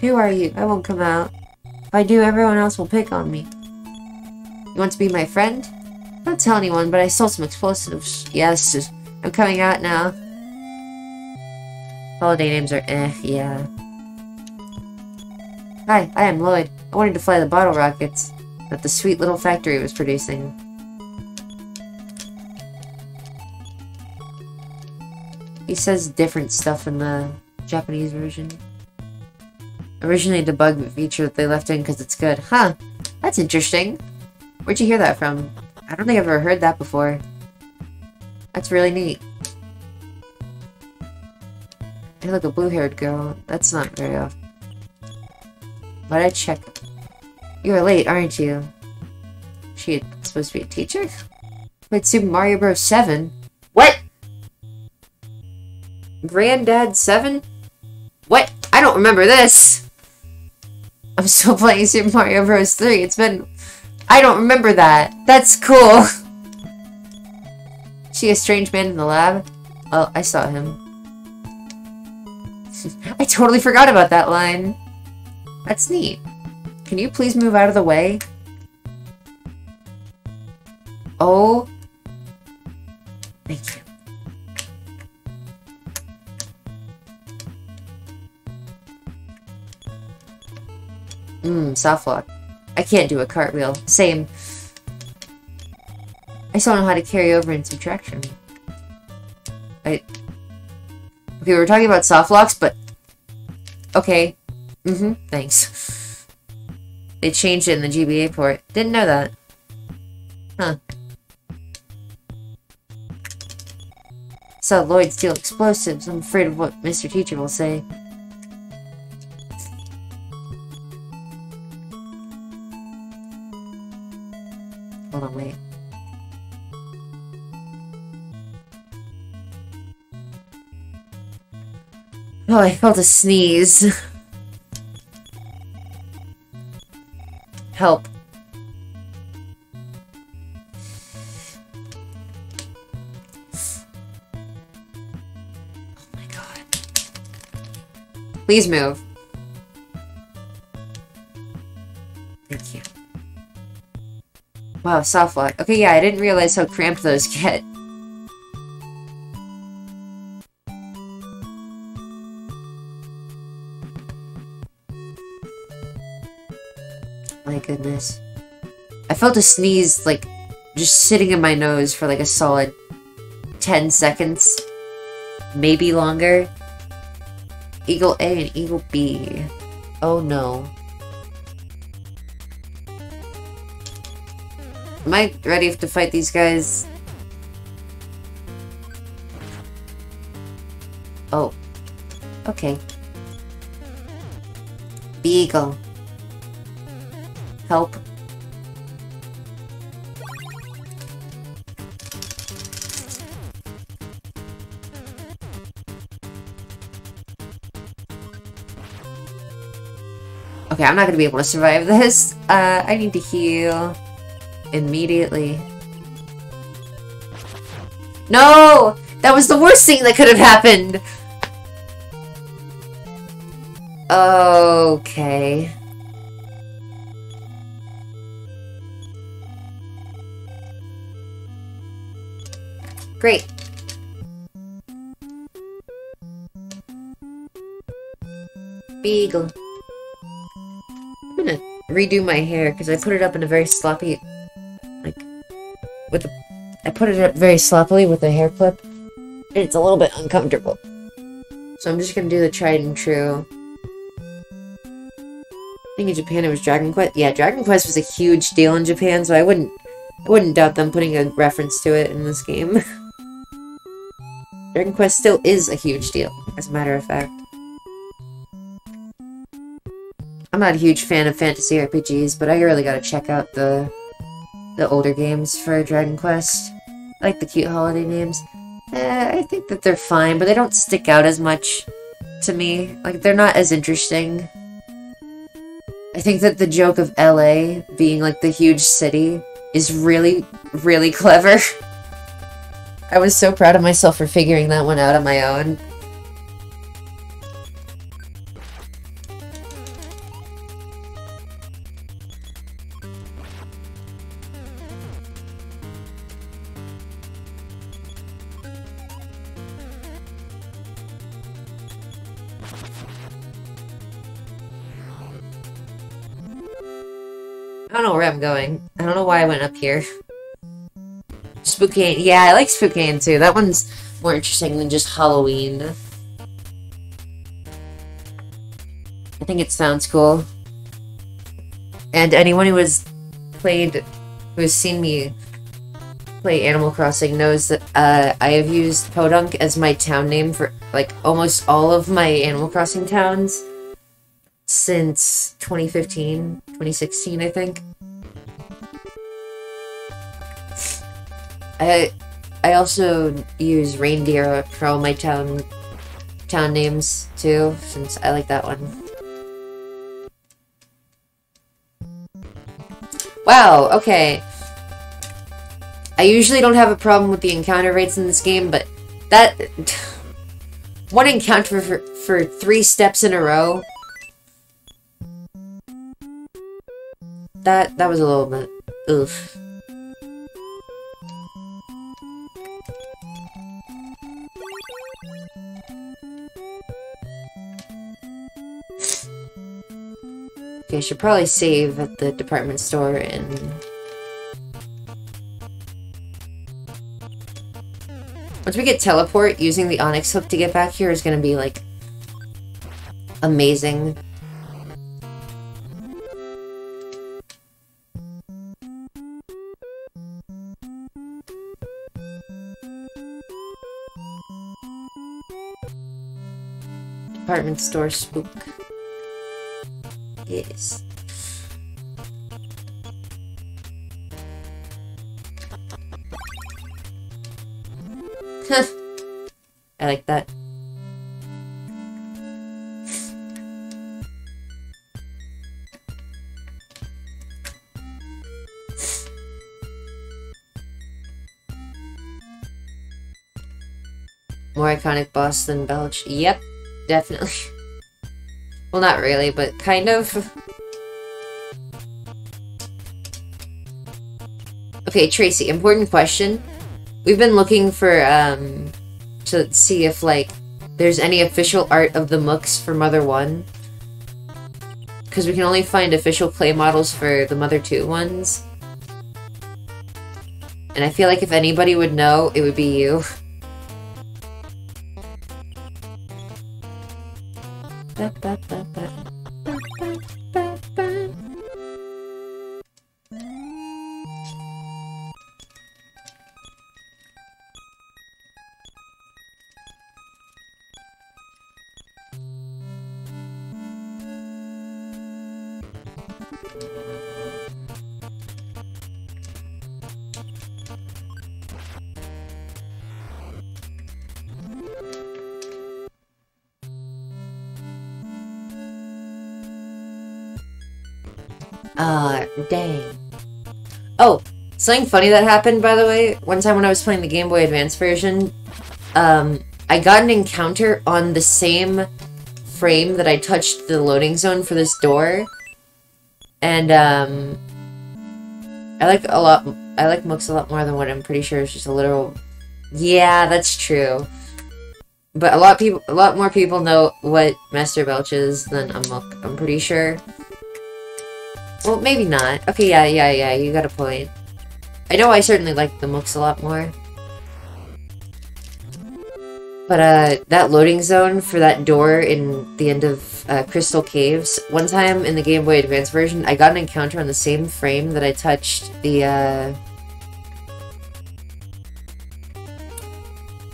Who are you? I won't come out. If I do, everyone else will pick on me. You want to be my friend? Don't tell anyone, but I stole some explosives. Yes, I'm coming out now. Holiday names are eh, yeah. Hi, I am Lloyd. I wanted to fly the bottle rockets that the sweet little factory was producing. He says different stuff in the Japanese version. Originally a debug feature that they left in because it's good. Huh, that's interesting. Where'd you hear that from? I don't think I've ever heard that before. That's really neat. Hey look, a blue-haired girl. That's not very often. But I check you're late, aren't you? She supposed to be a teacher? Played Super Mario Bros. 7? What? Granddad 7? What? I don't remember this! I'm still playing Super Mario Bros. 3. It's been... I don't remember that. That's cool. she a strange man in the lab? Oh, I saw him. I totally forgot about that line. That's neat. Can you please move out of the way? Oh. Thank you. Mmm, soft lock. I can't do a cartwheel. Same. I still don't know how to carry over in subtraction. I... Okay, we were talking about soft locks, but... Okay. Mm-hmm, thanks. They changed it in the GBA port. Didn't know that. Huh. Saw Lloyd steal explosives. I'm afraid of what Mr. Teacher will say. Hold on, wait. Oh, I felt a sneeze. Help. Oh my god. Please move. Thank you. Wow, soft lock. Okay, yeah, I didn't realize how cramped those get. My goodness. I felt a sneeze, like, just sitting in my nose for like a solid 10 seconds. Maybe longer. Eagle A and Eagle B. Oh no. Am I ready to fight these guys? Oh. Okay. Beagle. Help. Okay, I'm not gonna be able to survive this. Uh, I need to heal immediately. No! That was the worst thing that could have happened! Okay. Great. Beagle. I'm gonna redo my hair because I put it up in a very sloppy, like, with a, I put it up very sloppily with a hair clip. And it's a little bit uncomfortable. So I'm just gonna do the tried and true. I think in Japan it was Dragon Quest. Yeah, Dragon Quest was a huge deal in Japan, so I wouldn't, I wouldn't doubt them putting a reference to it in this game. Dragon Quest still is a huge deal, as a matter of fact. I'm not a huge fan of fantasy RPGs, but I really gotta check out the the older games for Dragon Quest. I like the cute holiday names. Eh, I think that they're fine, but they don't stick out as much to me. Like, they're not as interesting. I think that the joke of LA being like the huge city is really, really clever. I was so proud of myself for figuring that one out on my own. I don't know where I'm going. I don't know why I went up here. Spookane. Yeah, I like Spookane too. That one's more interesting than just Halloween. I think it sounds cool. And anyone who has played, who has seen me play Animal Crossing knows that uh, I have used Podunk as my town name for like almost all of my Animal Crossing towns since 2015, 2016, I think. I I also use reindeer for all my town town names too, since I like that one. Wow, okay. I usually don't have a problem with the encounter rates in this game, but that one encounter for, for three steps in a row that that was a little bit oof. I should probably save at the department store and Once we get teleport, using the Onyx hook to get back here is gonna be like amazing. Department store spook is. Huh. I like that. More iconic boss than Belch. Yep, definitely. well, not really, but kind of. Okay, Tracy, important question. We've been looking for, um, to see if, like, there's any official art of the Mooks for Mother 1. Because we can only find official clay models for the Mother 2 ones. And I feel like if anybody would know, it would be you. Ba, ba, ba, ba. Dang. Oh, something funny that happened, by the way. One time when I was playing the Game Boy Advance version, um, I got an encounter on the same frame that I touched the loading zone for this door. And, um, I like a lot, I like Mooks a lot more than what I'm pretty sure is just a literal, yeah, that's true. But a lot people, a lot more people know what Master Belch is than a Mook, I'm pretty sure. Well, maybe not. Okay, yeah, yeah, yeah, you got a point. I know I certainly like the Mooks a lot more. But, uh, that loading zone for that door in the end of uh, Crystal Caves, one time in the Game Boy Advance version, I got an encounter on the same frame that I touched the, uh...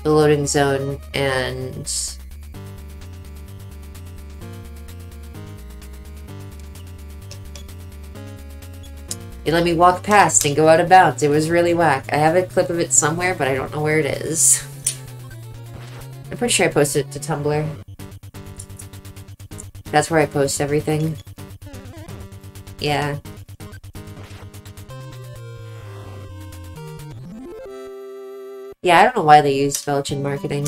The loading zone, and... It let me walk past and go out of bounds. It was really whack. I have a clip of it somewhere, but I don't know where it is. I'm pretty sure I posted it to Tumblr. That's where I post everything. Yeah. Yeah, I don't know why they use Belch in marketing.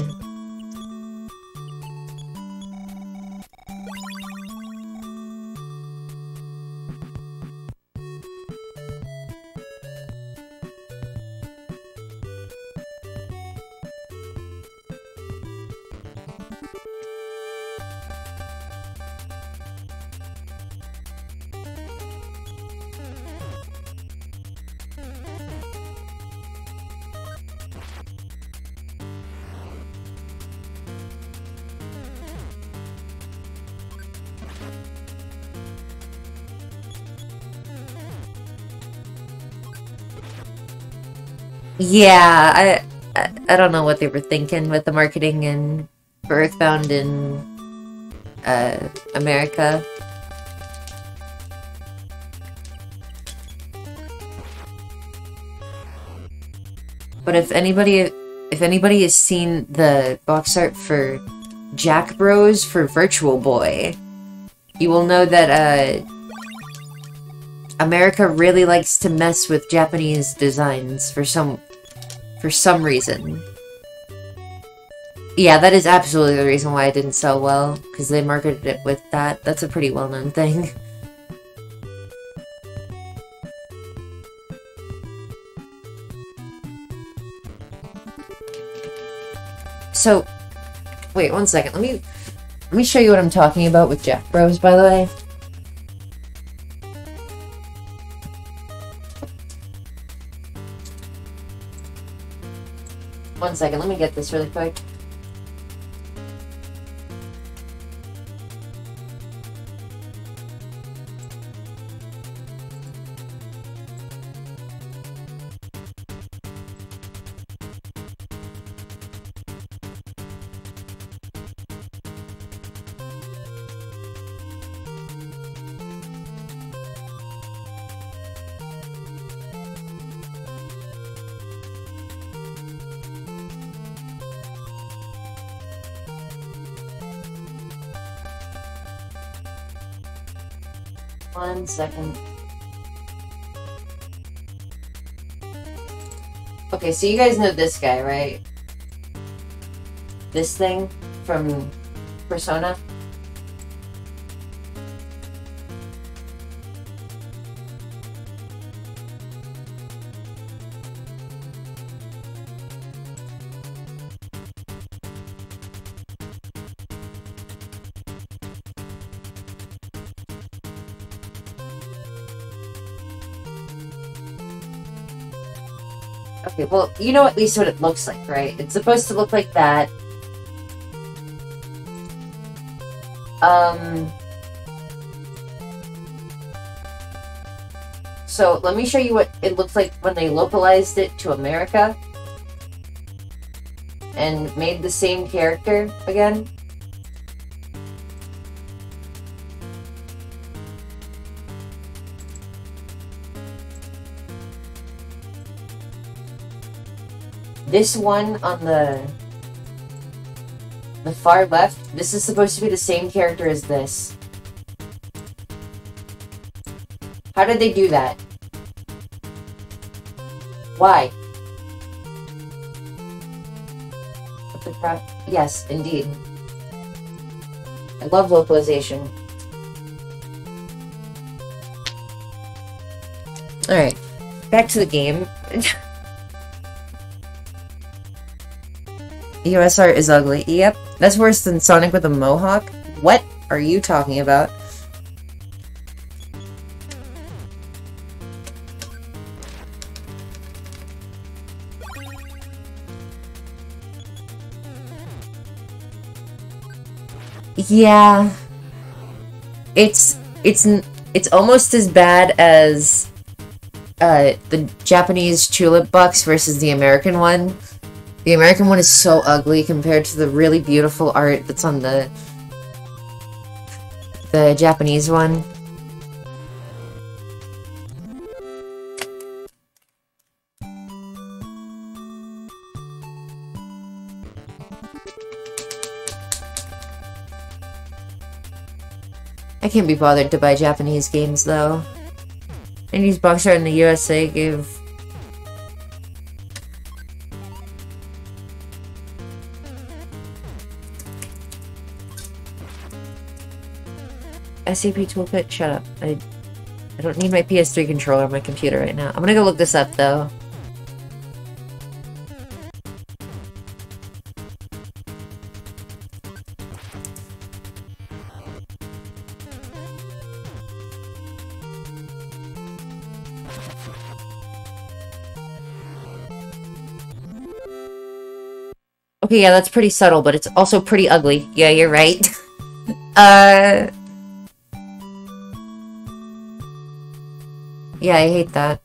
Yeah, I, I I don't know what they were thinking with the marketing and Earthbound in uh, America. But if anybody if anybody has seen the box art for Jack Bros for Virtual Boy, you will know that uh America really likes to mess with Japanese designs for some for some reason. Yeah, that is absolutely the reason why it didn't sell well, because they marketed it with that. That's a pretty well-known thing. So, wait one second. Let me let me show you what I'm talking about with Jack Bros. By the way. One second, let me get this really quick. Second. Okay, so you guys know this guy, right? this thing from Persona. Well, you know at least what it looks like, right? It's supposed to look like that. Um... So, let me show you what it looks like when they localized it to America. And made the same character again. This one on the the far left, this is supposed to be the same character as this. How did they do that? Why? What the crap? Yes, indeed. I love localization. Alright, back to the game. US art is ugly. Yep, that's worse than Sonic with a mohawk. What are you talking about? Yeah. It's it's it's almost as bad as uh the Japanese tulip box versus the American one. The American one is so ugly compared to the really beautiful art that's on the the Japanese one. I can't be bothered to buy Japanese games though. Indies box art in the USA gave SCP Toolkit, shut up. I, I don't need my PS3 controller on my computer right now. I'm gonna go look this up, though. Okay, yeah, that's pretty subtle, but it's also pretty ugly. Yeah, you're right. uh... Yeah, I hate that.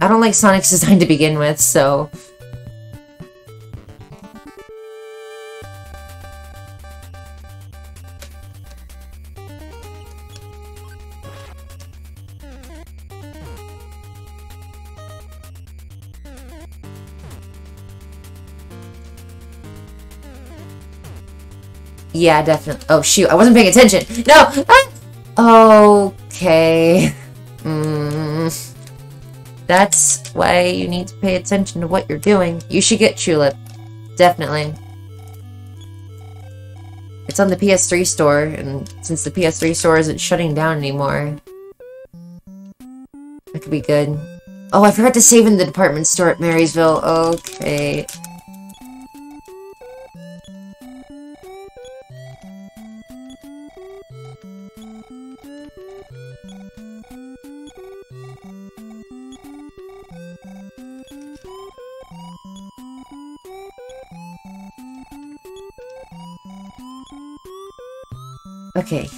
I don't like Sonic's design to begin with, so... Yeah, definitely. Oh, shoot. I wasn't paying attention. No! Ah! Okay. Mm. That's why you need to pay attention to what you're doing. You should get Tulip. Definitely. It's on the PS3 store, and since the PS3 store isn't shutting down anymore, that could be good. Oh, I forgot to save in the department store at Merrysville. Okay. Okay.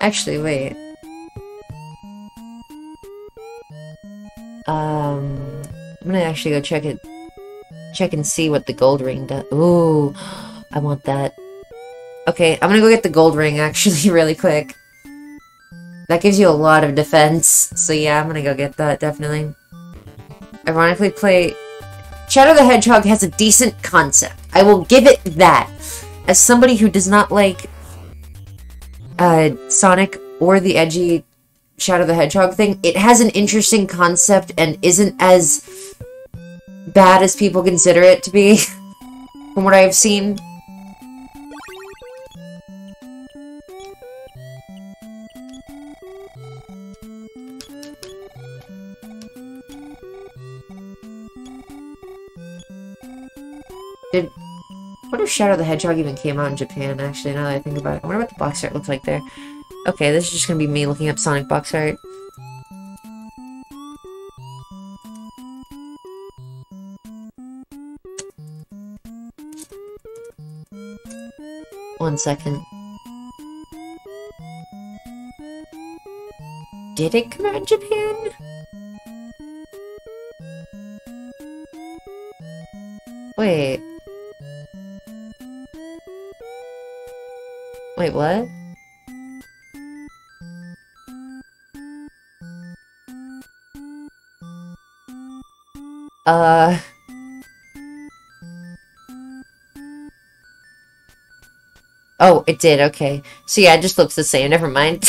Actually, wait. Um, I'm gonna actually go check it, check and see what the gold ring does. Ooh, I want that. Okay, I'm gonna go get the gold ring actually really quick. That gives you a lot of defense, so yeah, I'm gonna go get that, definitely. Ironically, play... Shadow the Hedgehog has a decent concept. I will give it that. As somebody who does not like uh, Sonic or the edgy Shadow the Hedgehog thing, it has an interesting concept and isn't as bad as people consider it to be, from what I've seen. Did what if Shadow the Hedgehog even came out in Japan, actually, now that I think about it? I wonder what the box art looks like there. Okay, this is just gonna be me looking up Sonic box art. One second. Did it come out in Japan? Wait. Wait, what? Uh... Oh, it did, okay. So yeah, it just looks the same, never mind.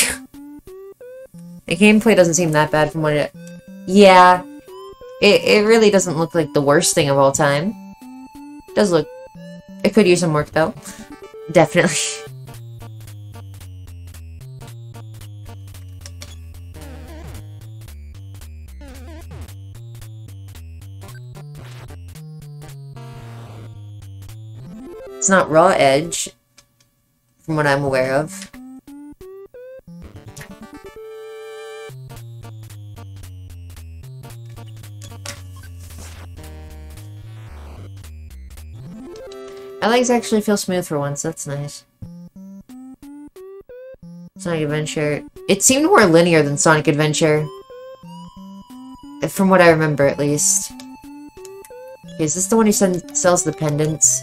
the gameplay doesn't seem that bad from what it... Yeah. It, it really doesn't look like the worst thing of all time. It does look... It could use some work, though. Definitely. It's not raw edge, from what I'm aware of. Legs actually feel smooth for once, that's nice. Sonic Adventure. It seemed more linear than Sonic Adventure. From what I remember, at least. Is this the one who send, sells the pendants?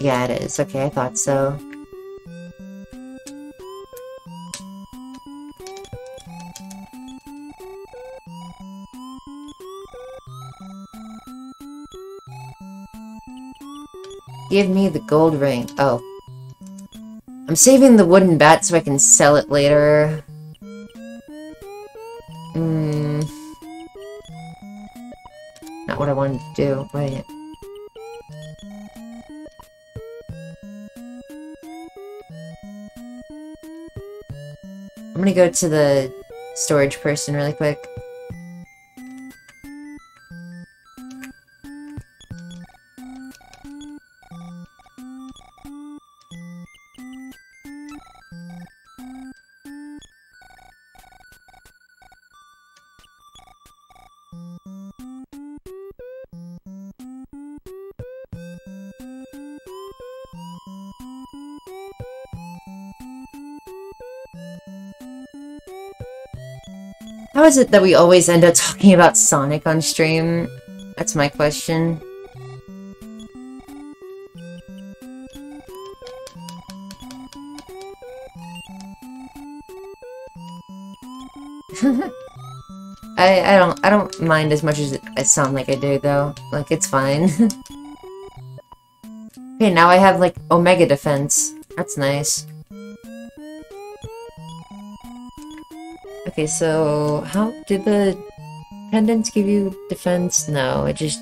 Yeah, it is. Okay, I thought so. Give me the gold ring. Oh. I'm saving the wooden bat so I can sell it later. Hmm. Not what I wanted to do. Wait. I'm gonna go to the storage person really quick. Is it that we always end up talking about Sonic on stream? That's my question. I I don't I don't mind as much as I sound like I do though. Like it's fine. okay, now I have like Omega Defense. That's nice. Okay, so how did the pendants give you defense? No, it just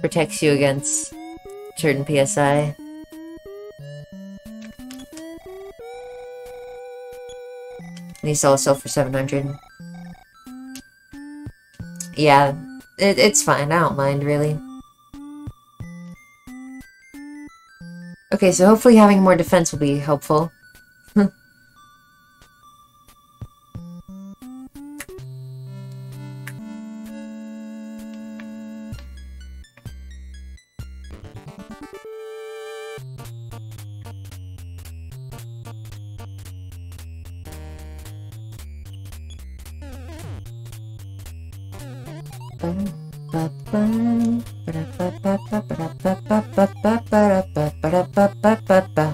protects you against certain PSI. These all sell for 700. Yeah, it, it's fine. I don't mind, really. Okay, so hopefully having more defense will be helpful. パパパパ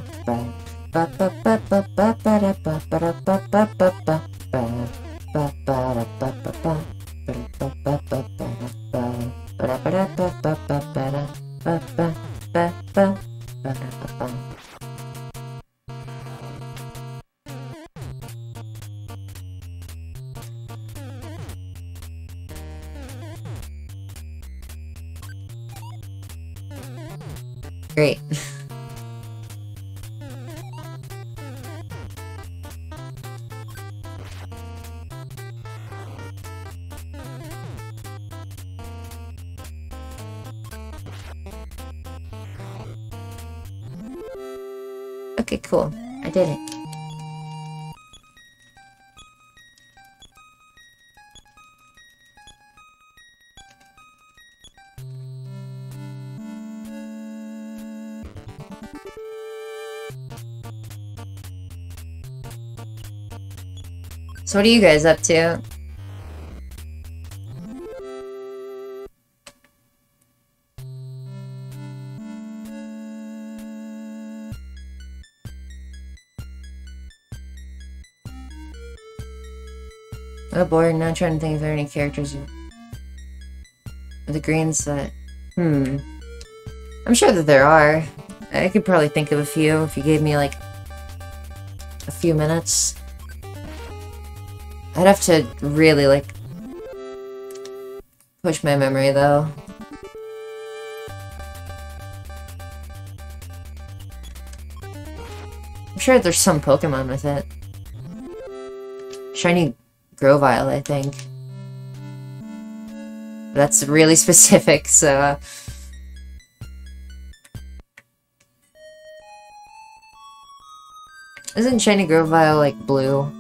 what are you guys up to? Oh boy, I'm not trying to think if there are any characters the green set. Hmm. I'm sure that there are. I could probably think of a few if you gave me like a few minutes. I'd have to really like push my memory though. I'm sure there's some Pokemon with it. Shiny Grovyle, I think. That's really specific, so... uh, Isn't Shiny Grovyle, like, blue?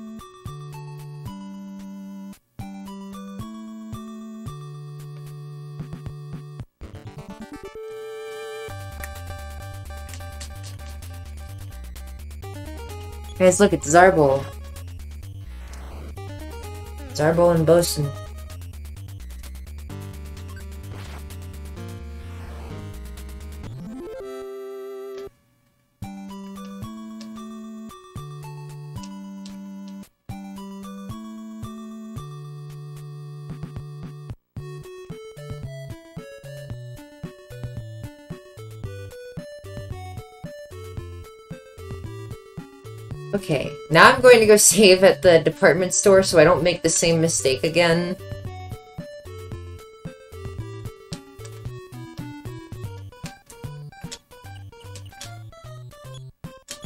Guys, look, it's Zarbol. Zarbol and Bosun. Now I'm going to go save at the department store so I don't make the same mistake again.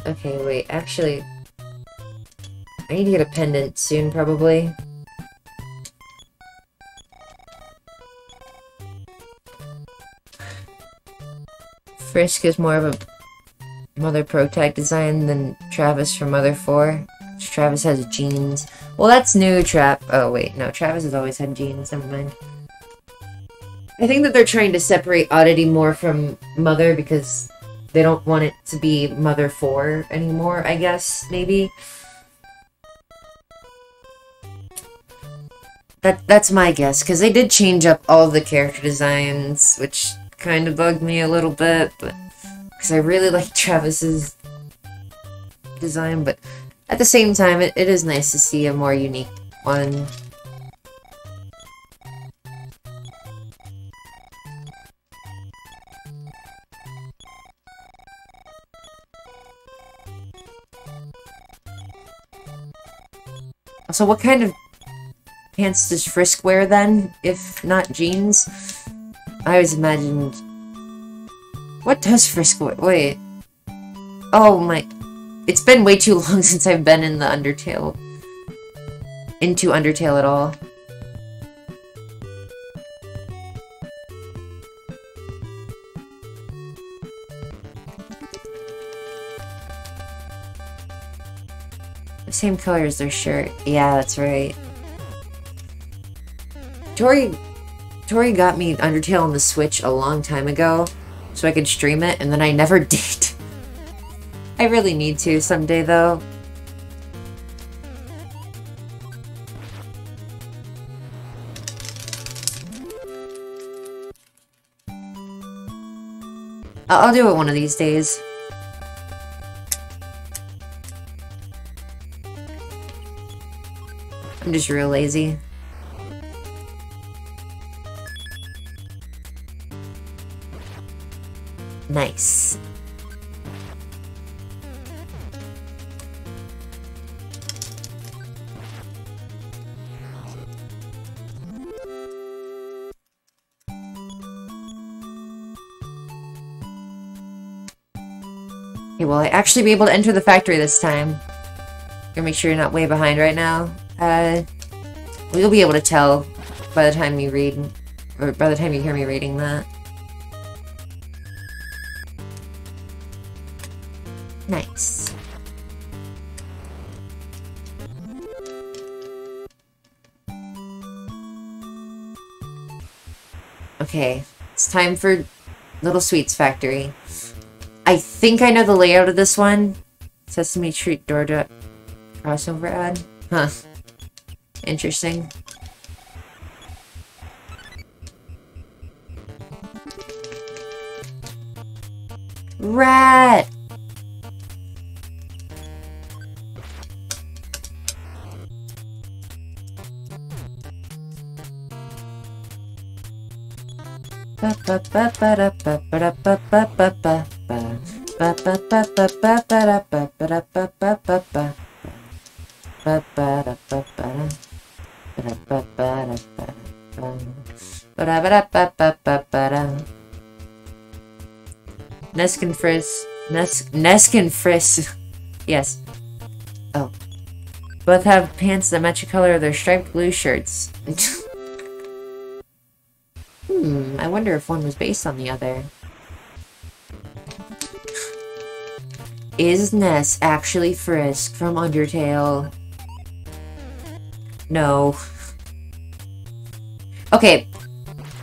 Okay, wait, actually... I need to get a pendant soon, probably. Frisk is more of a Mother Pro tag design than Travis from Mother 4. Travis has jeans. Well, that's new, Trap. Oh, wait, no, Travis has always had jeans. Never mind. I think that they're trying to separate Oddity more from Mother because they don't want it to be Mother 4 anymore, I guess, maybe. That That's my guess, because they did change up all the character designs, which kind of bugged me a little bit, but... Because I really like Travis's design, but at the same time, it, it is nice to see a more unique one. So what kind of pants does Frisk wear then, if not jeans? I always imagined... What does Frisk? Wait. Oh my... It's been way too long since I've been in the Undertale. Into Undertale at all. The same color as their shirt. Yeah, that's right. Tori... Tori got me Undertale on the Switch a long time ago, so I could stream it, and then I never did. I really need to someday, though. I'll do it one of these days. I'm just real lazy. Nice. Okay, will I actually be able to enter the factory this time? Gonna make sure you're not way behind right now. Uh, you'll be able to tell by the time you read, or by the time you hear me reading that. Nice. Okay, it's time for Little Sweets Factory. I think I know the layout of this one. Sesame Street DoorDash crossover ad. Huh. Interesting. Rat! Neskin Frizz. Nes Neskin Frizz. yes. Oh. Both have pants that match the color of their striped blue shirts. hmm, I wonder if one was based on the other. Is Ness actually Frisk from Undertale? No. Okay.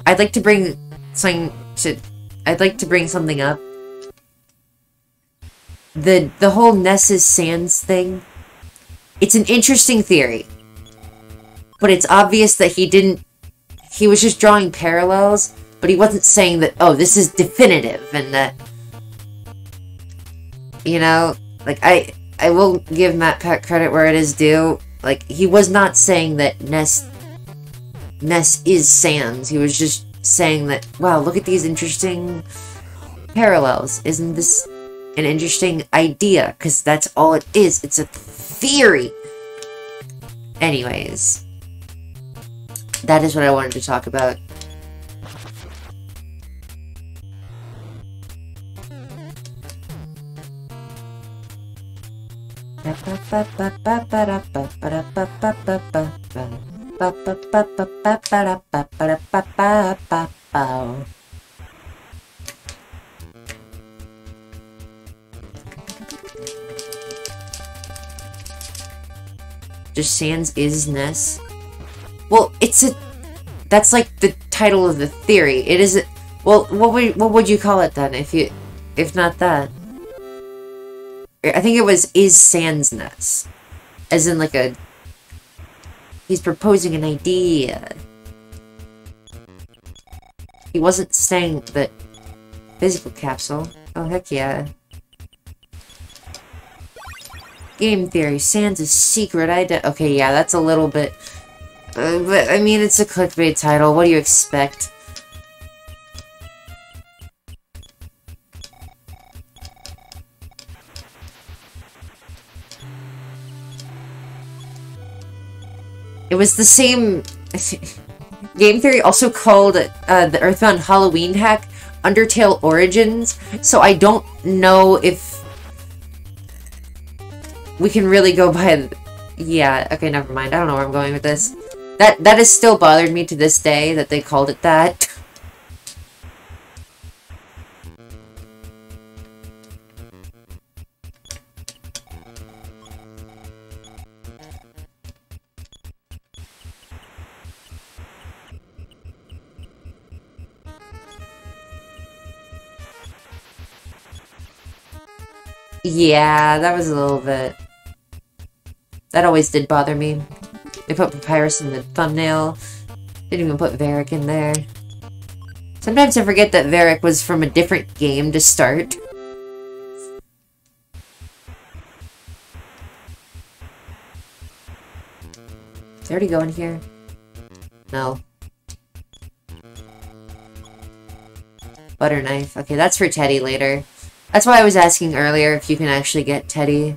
I'd like to bring something to... I'd like to bring something up. The, the whole Ness's Sans thing. It's an interesting theory. But it's obvious that he didn't... He was just drawing parallels, but he wasn't saying that, oh, this is definitive, and that you know, like I I will give MatPat credit where it is due. Like he was not saying that Ness Ness is Sans. He was just saying that wow, look at these interesting parallels. Isn't this an interesting idea? Because that's all it is. It's a theory. Anyways, that is what I wanted to talk about. Just Sans is Ness. Well, it's a... That's like the title of the theory. It is... A, well, what would, what would you call it then, if you... If not that? I think it was is Sans Ness. As in like a he's proposing an idea. He wasn't saying that physical capsule. Oh heck yeah. Game theory. Sans' is secret idea. Okay, yeah, that's a little bit... Uh, but, I mean, it's a clickbait title. What do you expect? It was the same... Game Theory also called uh, the Earthbound Halloween hack Undertale Origins, so I don't know if we can really go by... Yeah, okay, never mind. I don't know where I'm going with this. That That has still bothered me to this day, that they called it that. Yeah, that was a little bit... That always did bother me. They put Papyrus in the thumbnail. Didn't even put Varik in there. Sometimes I forget that Varik was from a different game to start. Did already go in here? No. Butter knife. Okay, that's for Teddy later. That's why I was asking earlier if you can actually get Teddy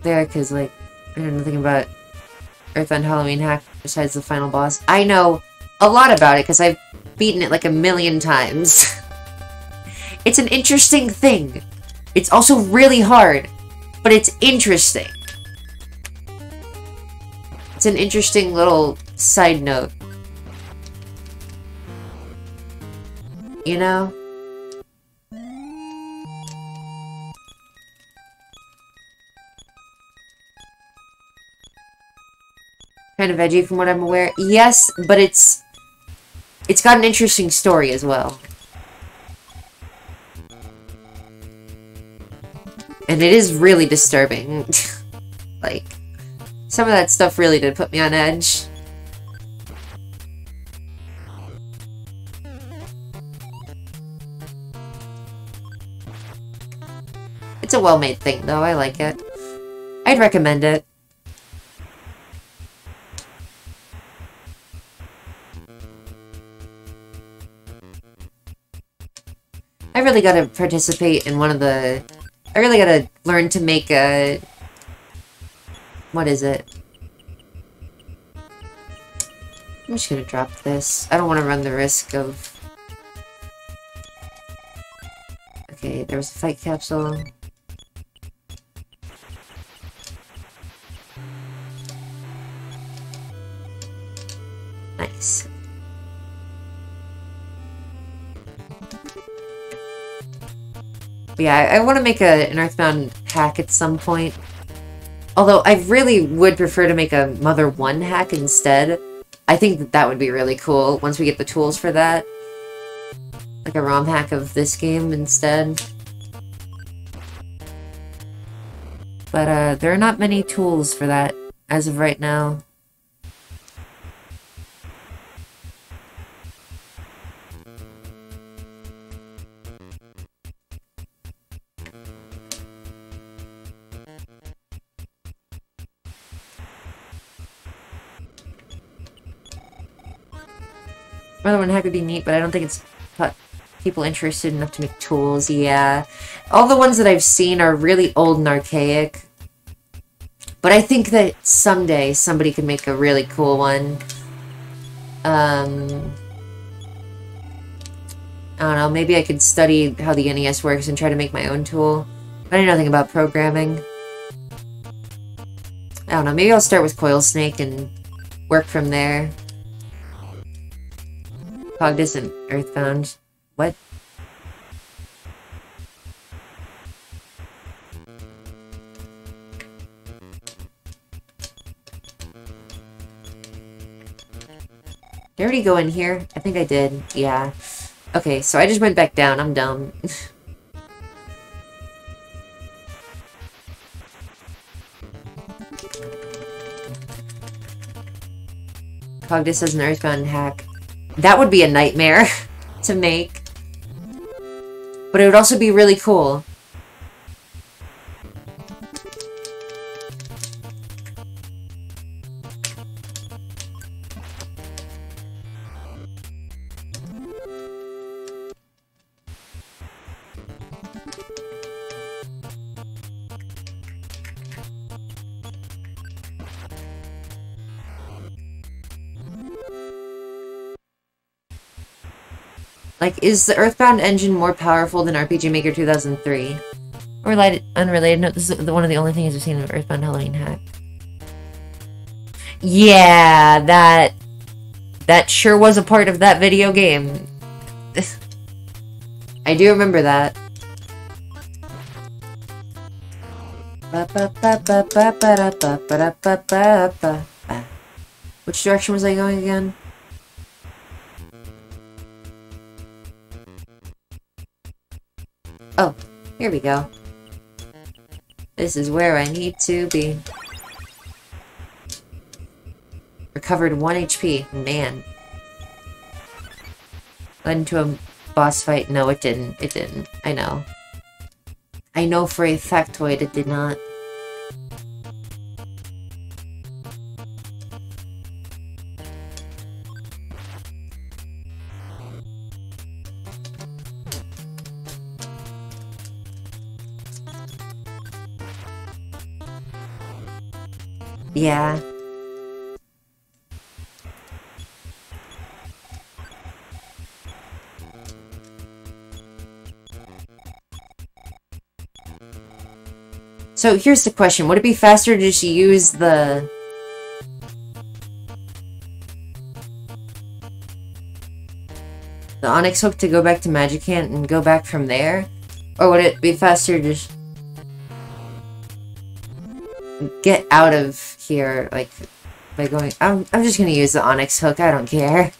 there, because, like, I don't know nothing about Earthbound Halloween Hack besides the final boss. I know a lot about it, because I've beaten it like a million times. it's an interesting thing. It's also really hard, but it's interesting. It's an interesting little side note. You know? Kind of edgy from what I'm aware. Yes, but it's... It's got an interesting story as well. And it is really disturbing. like, some of that stuff really did put me on edge. It's a well-made thing, though. I like it. I'd recommend it. I really gotta participate in one of the... I really gotta learn to make a... What is it? I'm just gonna drop this. I don't want to run the risk of... Okay, there was a fight capsule. Nice. But yeah, I, I want to make a, an Earthbound hack at some point. Although I really would prefer to make a Mother 1 hack instead. I think that that would be really cool once we get the tools for that. Like a ROM hack of this game instead. But uh, there are not many tools for that as of right now. Would be neat, but I don't think it's people interested enough to make tools. Yeah. All the ones that I've seen are really old and archaic. But I think that someday somebody could make a really cool one. Um... I don't know, maybe I could study how the NES works and try to make my own tool. I know nothing about programming. I don't know, maybe I'll start with CoilSnake and work from there. Cognizant Earthbound. What? Did I already go in here? I think I did. Yeah. Okay, so I just went back down. I'm dumb. Cogdis has an Earthbound hack. That would be a nightmare to make. But it would also be really cool. Like, is the Earthbound engine more powerful than RPG Maker 2003? Related, unrelated note, this is one of the only things I've seen of Earthbound Halloween hack. Yeah, that... That sure was a part of that video game. I do remember that. Which direction was I going again? Oh, here we go. This is where I need to be. Recovered 1 HP. Man. Led into a boss fight. No, it didn't. It didn't. I know. I know for a factoid it did not. Yeah. So here's the question. Would it be faster to just use the... The Onyx hook to go back to Magicant and go back from there? Or would it be faster to just... Get out of here, like, by going... I'm, I'm just gonna use the Onyx hook, I don't care.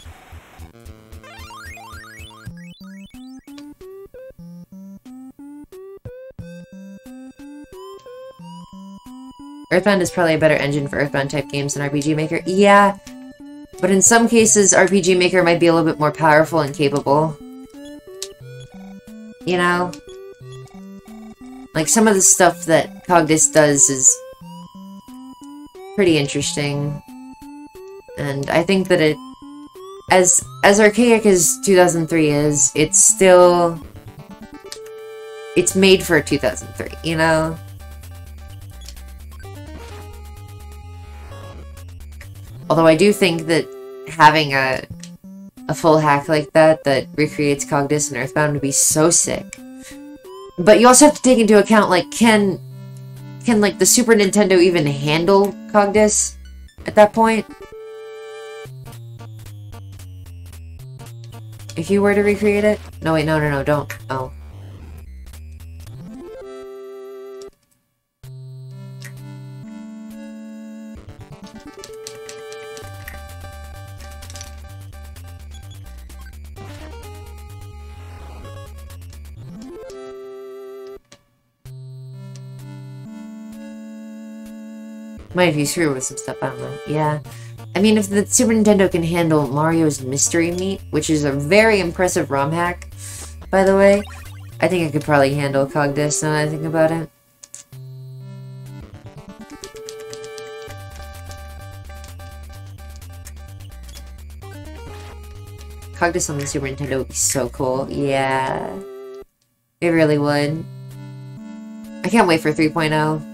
Earthbound is probably a better engine for Earthbound type games than RPG Maker. Yeah, but in some cases, RPG Maker might be a little bit more powerful and capable. You know? Like, some of the stuff that Cogdis does is pretty interesting. And I think that it... As, as archaic as 2003 is, it's still... It's made for 2003, you know? Although I do think that having a a full hack like that that recreates Cogdis and Earthbound would be so sick. But you also have to take into account, like, can can like the Super Nintendo even handle Cogdis at that point? If you were to recreate it? No, wait, no, no, no, don't. Oh. Might used screw with some stuff, I don't know. Yeah. I mean, if the Super Nintendo can handle Mario's Mystery Meat, which is a very impressive ROM hack, by the way, I think I could probably handle Cogdis now I think about it. Cogdis on the Super Nintendo would be so cool. Yeah. It really would. I can't wait for 3.0.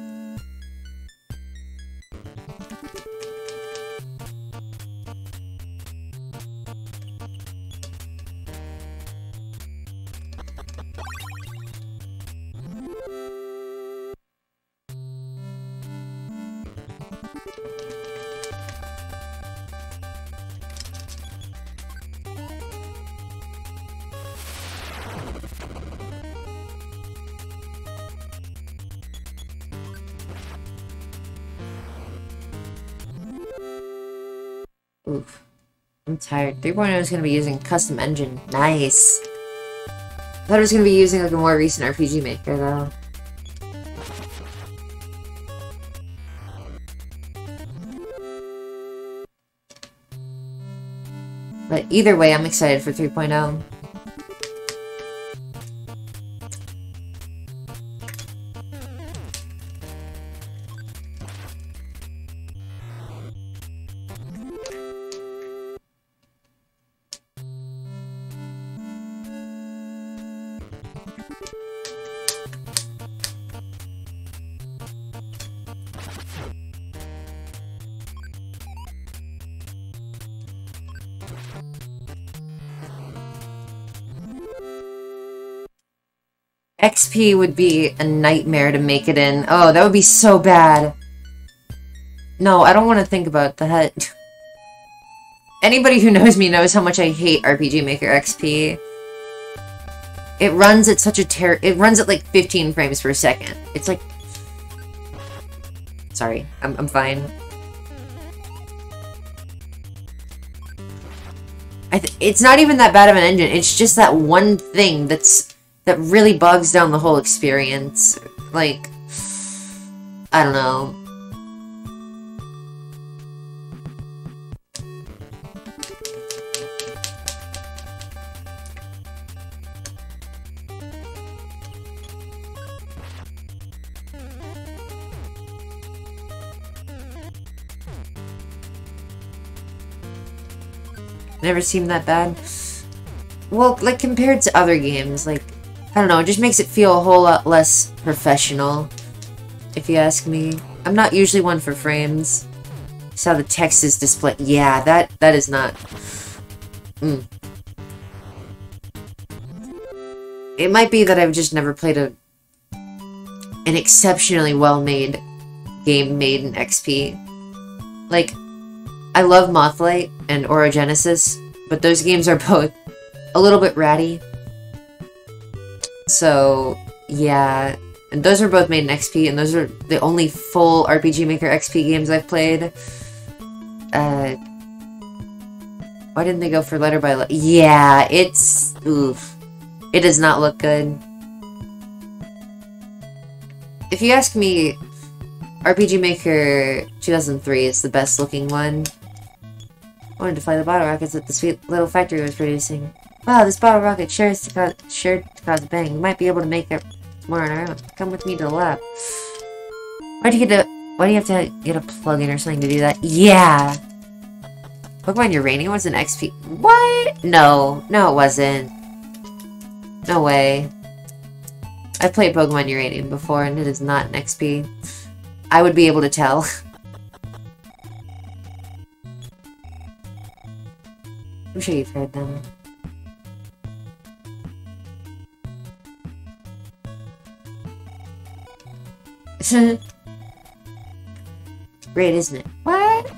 3.0 is going to be using custom engine. Nice. I thought it was going to be using like a more recent RPG maker though. But either way, I'm excited for 3.0. XP would be a nightmare to make it in. Oh, that would be so bad. No, I don't want to think about that. Anybody who knows me knows how much I hate RPG Maker XP. It runs at such a ter- it runs at like 15 frames per second. It's like... Sorry, I'm, I'm fine. it's not even that bad of an engine, it's just that one thing that's that really bogs down the whole experience. Like, I don't know. Never seemed that bad. Well, like, compared to other games, like, I don't know, it just makes it feel a whole lot less professional, if you ask me. I'm not usually one for frames. It's how the text is displayed. Yeah, that that is not... Mm. It might be that I've just never played a an exceptionally well-made game made in XP. Like, I love Mothlight and Orogenesis, but those games are both a little bit ratty. So, yeah. And those are both made in XP, and those are the only full RPG Maker XP games I've played. Uh, why didn't they go for letter by letter? Yeah, it's... Oof. It does not look good. If you ask me, RPG Maker 2003 is the best looking one. I wanted to fly the bottle rockets that the sweet little factory was producing. Wow, this bottle rocket sure to cause, sure to cause a bang. We might be able to make it more on our own. Come with me to the lab. Why'd you get a... Why do you have to get a plug-in or something to do that? Yeah! Pokemon Uranium was an XP... What? No. No, it wasn't. No way. I've played Pokemon Uranium before, and it is not an XP. I would be able to tell. I'm sure you've heard them. Great, isn't it? What?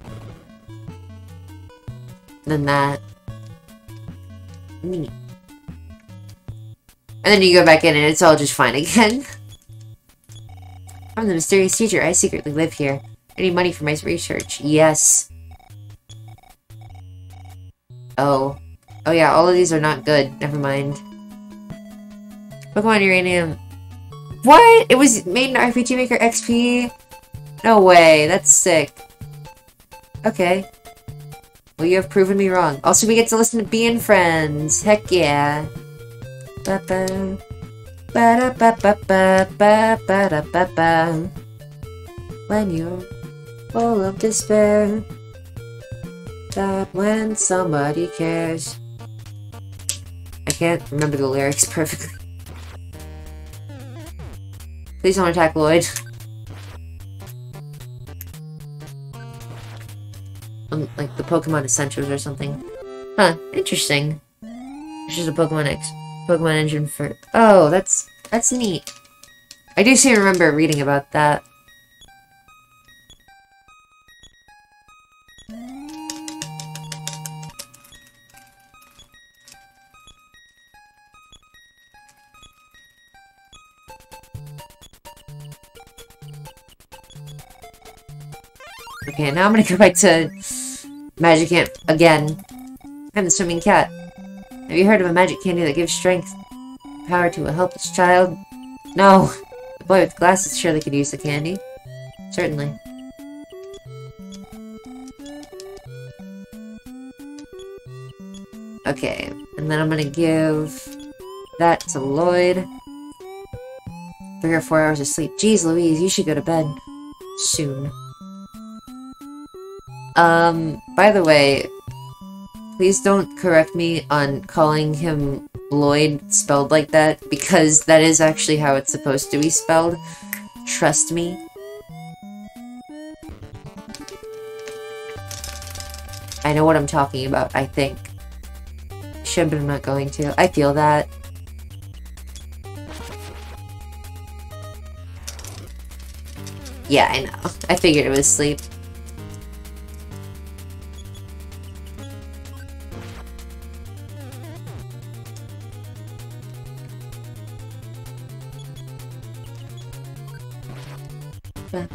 Then that. Neat. And then you go back in and it's all just fine again. I'm the mysterious teacher. I secretly live here. I need money for my research. Yes. Oh. Oh yeah, all of these are not good. Never mind. Pokemon Uranium. What? It was made in RPG Maker XP? No way. That's sick. Okay. Well, you have proven me wrong. Also, we get to listen to Being Friends. Heck yeah. Ba-ba. Ba-da-ba-ba-ba-ba-ba-da-ba-ba. When you're full of despair. That when somebody cares. I can't remember the lyrics perfectly. Please don't attack Lloyd. Um, like the Pokemon Essentials or something. Huh, interesting. It's just a Pokemon X Pokemon engine for Oh, that's that's neat. I do seem to remember reading about that. Okay, now I'm gonna go back to Magicant again. I'm the swimming cat. Have you heard of a magic candy that gives strength, power to a helpless child? No. The boy with glasses surely could use the candy. Certainly. Okay, and then I'm gonna give that to Lloyd. Three or four hours of sleep. Jeez Louise, you should go to bed. Soon. Um, by the way, please don't correct me on calling him Lloyd spelled like that, because that is actually how it's supposed to be spelled. Trust me. I know what I'm talking about, I think. Should, but I'm not going to. I feel that. Yeah, I know. I figured it was sleep. I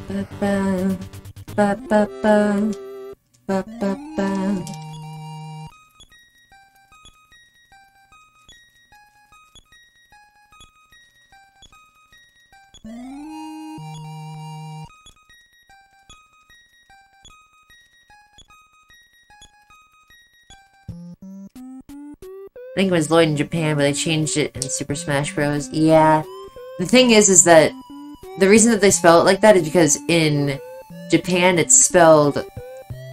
think it was Lloyd in Japan, but they changed it in Super Smash Bros. Yeah. The thing is, is that the reason that they spell it like that is because in Japan it's spelled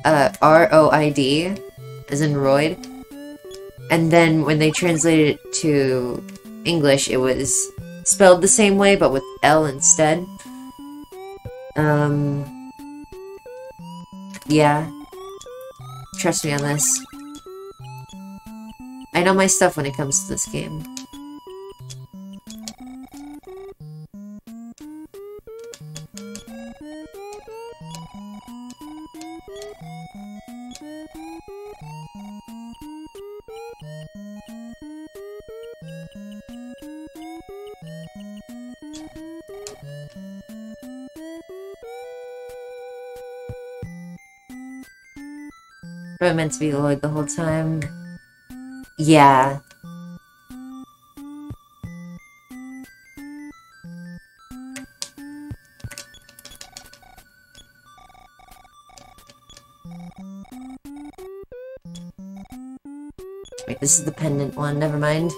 uh, R-O-I-D, as in Royd. And then when they translated it to English, it was spelled the same way, but with L instead. Um, yeah. Trust me on this. I know my stuff when it comes to this game. Probably meant to be Lloyd the whole time. Yeah. Wait, this is the pendant one, never mind.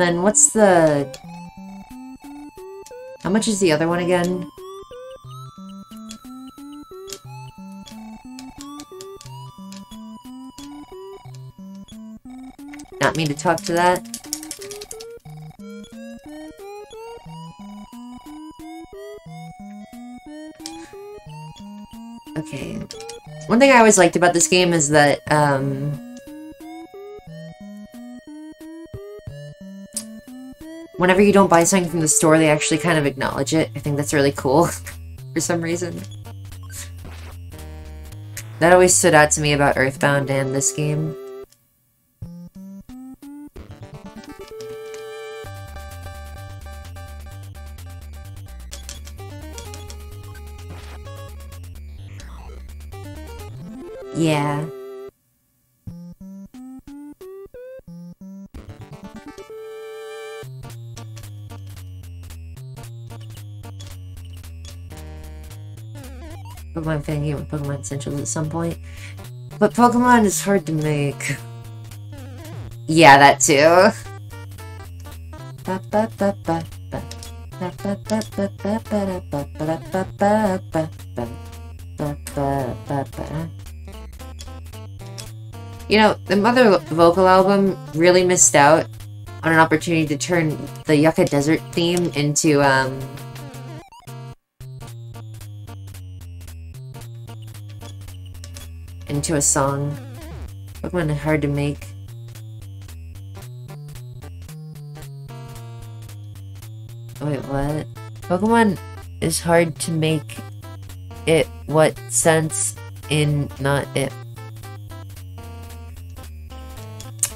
Then what's the... How much is the other one again? Not me to talk to that. Okay. One thing I always liked about this game is that, um... Whenever you don't buy something from the store, they actually kind of acknowledge it. I think that's really cool, for some reason. That always stood out to me about Earthbound and this game. Essentials at some point. But Pokemon is hard to make. Yeah, that too. You know, the Mother vocal album really missed out on an opportunity to turn the Yucca Desert theme into, um... into a song. Pokemon hard to make. Wait, what? Pokemon is hard to make it what sense in not it.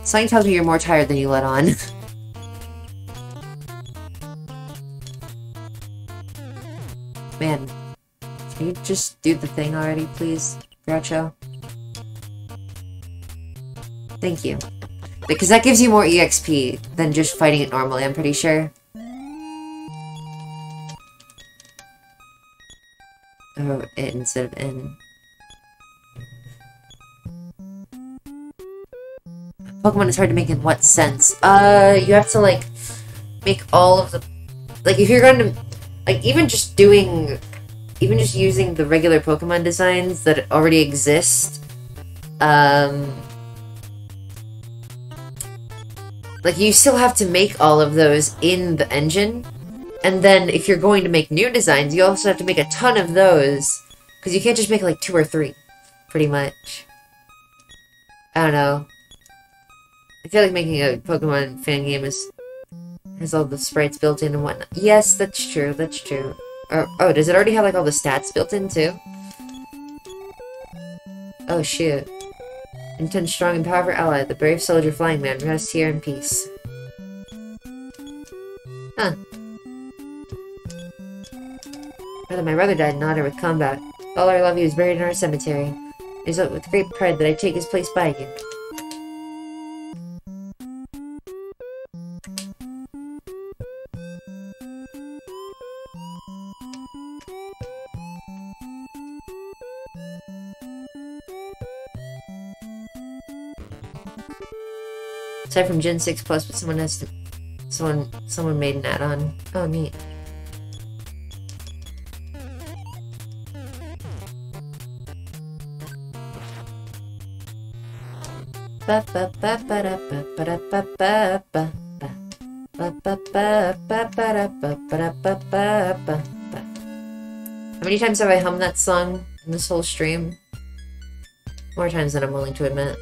Something tells me you're more tired than you let on. Man, can you just do the thing already, please, Groucho? Thank you. Because that gives you more EXP than just fighting it normally, I'm pretty sure. Oh, it instead of in. Pokemon is hard to make in what sense? Uh, you have to, like, make all of the... Like, if you're going to... Like, even just doing... Even just using the regular Pokemon designs that already exist, um... Like, you still have to make all of those in the engine. And then, if you're going to make new designs, you also have to make a ton of those. Because you can't just make, like, two or three. Pretty much. I don't know. I feel like making a Pokemon fan game is has all the sprites built in and whatnot. Yes, that's true, that's true. Or, oh, does it already have, like, all the stats built in, too? Oh, shoot. Intense, strong, and powerful ally, the brave soldier Flying Man, rests here in peace. Huh. Brother, my brother died in honor with combat. All our love you is buried in our cemetery. It is with great pride that I take his place by you. Aside from Gen 6 Plus, but someone has to... Someone, someone made an add-on. Oh, neat. How many times have I hummed that song in this whole stream? More times than I'm willing to admit.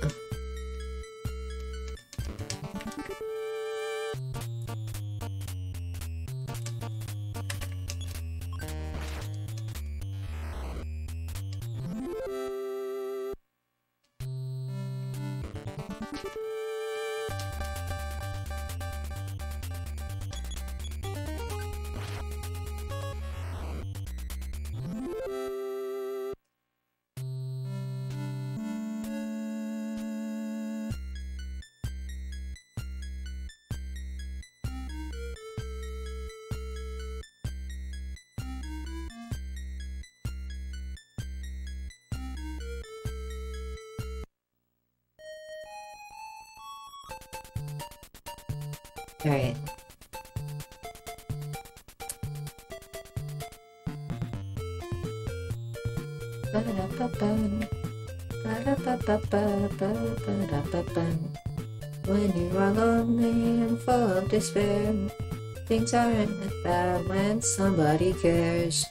Things aren't bad when somebody cares.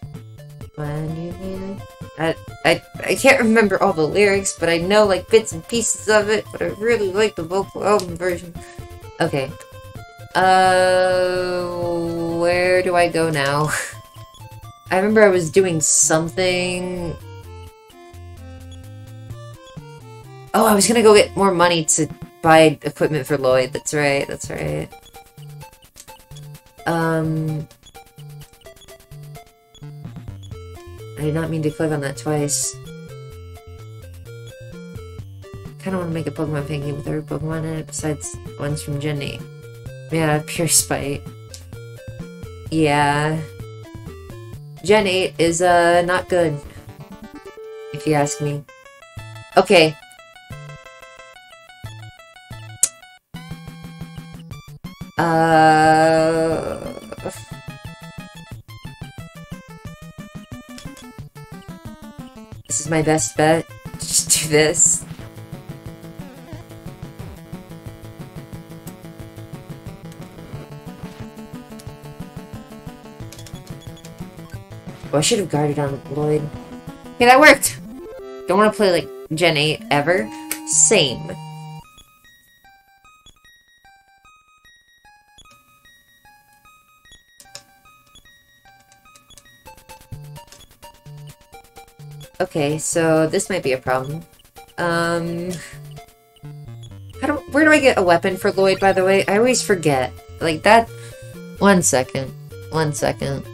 When you need it. I, I, I can't remember all the lyrics, but I know like bits and pieces of it, but I really like the vocal album version. Okay. Uh, where do I go now? I remember I was doing something. Oh, I was gonna go get more money to buy equipment for Lloyd. That's right, that's right. Um... I did not mean to click on that twice. Kinda wanna make a Pokemon game with every Pokemon in it besides ones from Jenny. Yeah, pure spite. Yeah. Gen 8 is, uh, not good. If you ask me. Okay. Uh... This is my best bet. Just do this. Oh, I should have guarded on Lloyd. Okay, that worked! Don't want to play, like, Gen 8 ever. Same. Okay, so this might be a problem. Um... Do, where do I get a weapon for Lloyd, by the way? I always forget. Like, that... One second. One second.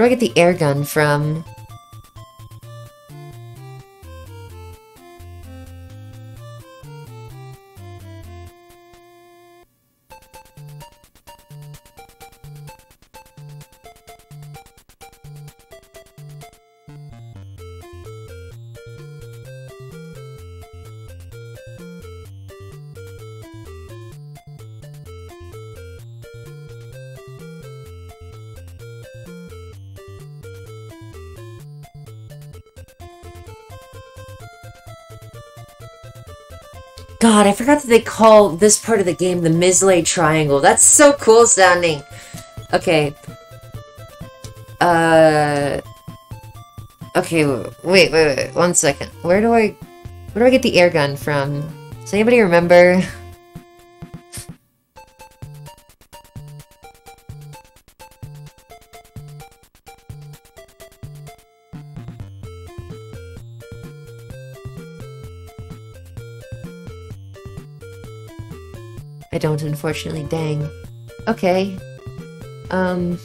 Where do I get the air gun from? They call this part of the game the Mislay Triangle. That's so cool sounding. Okay. Uh... Okay, wait, wait, wait, one second. Where do I... Where do I get the air gun from? Does anybody remember? unfortunately. Dang. Okay. Um...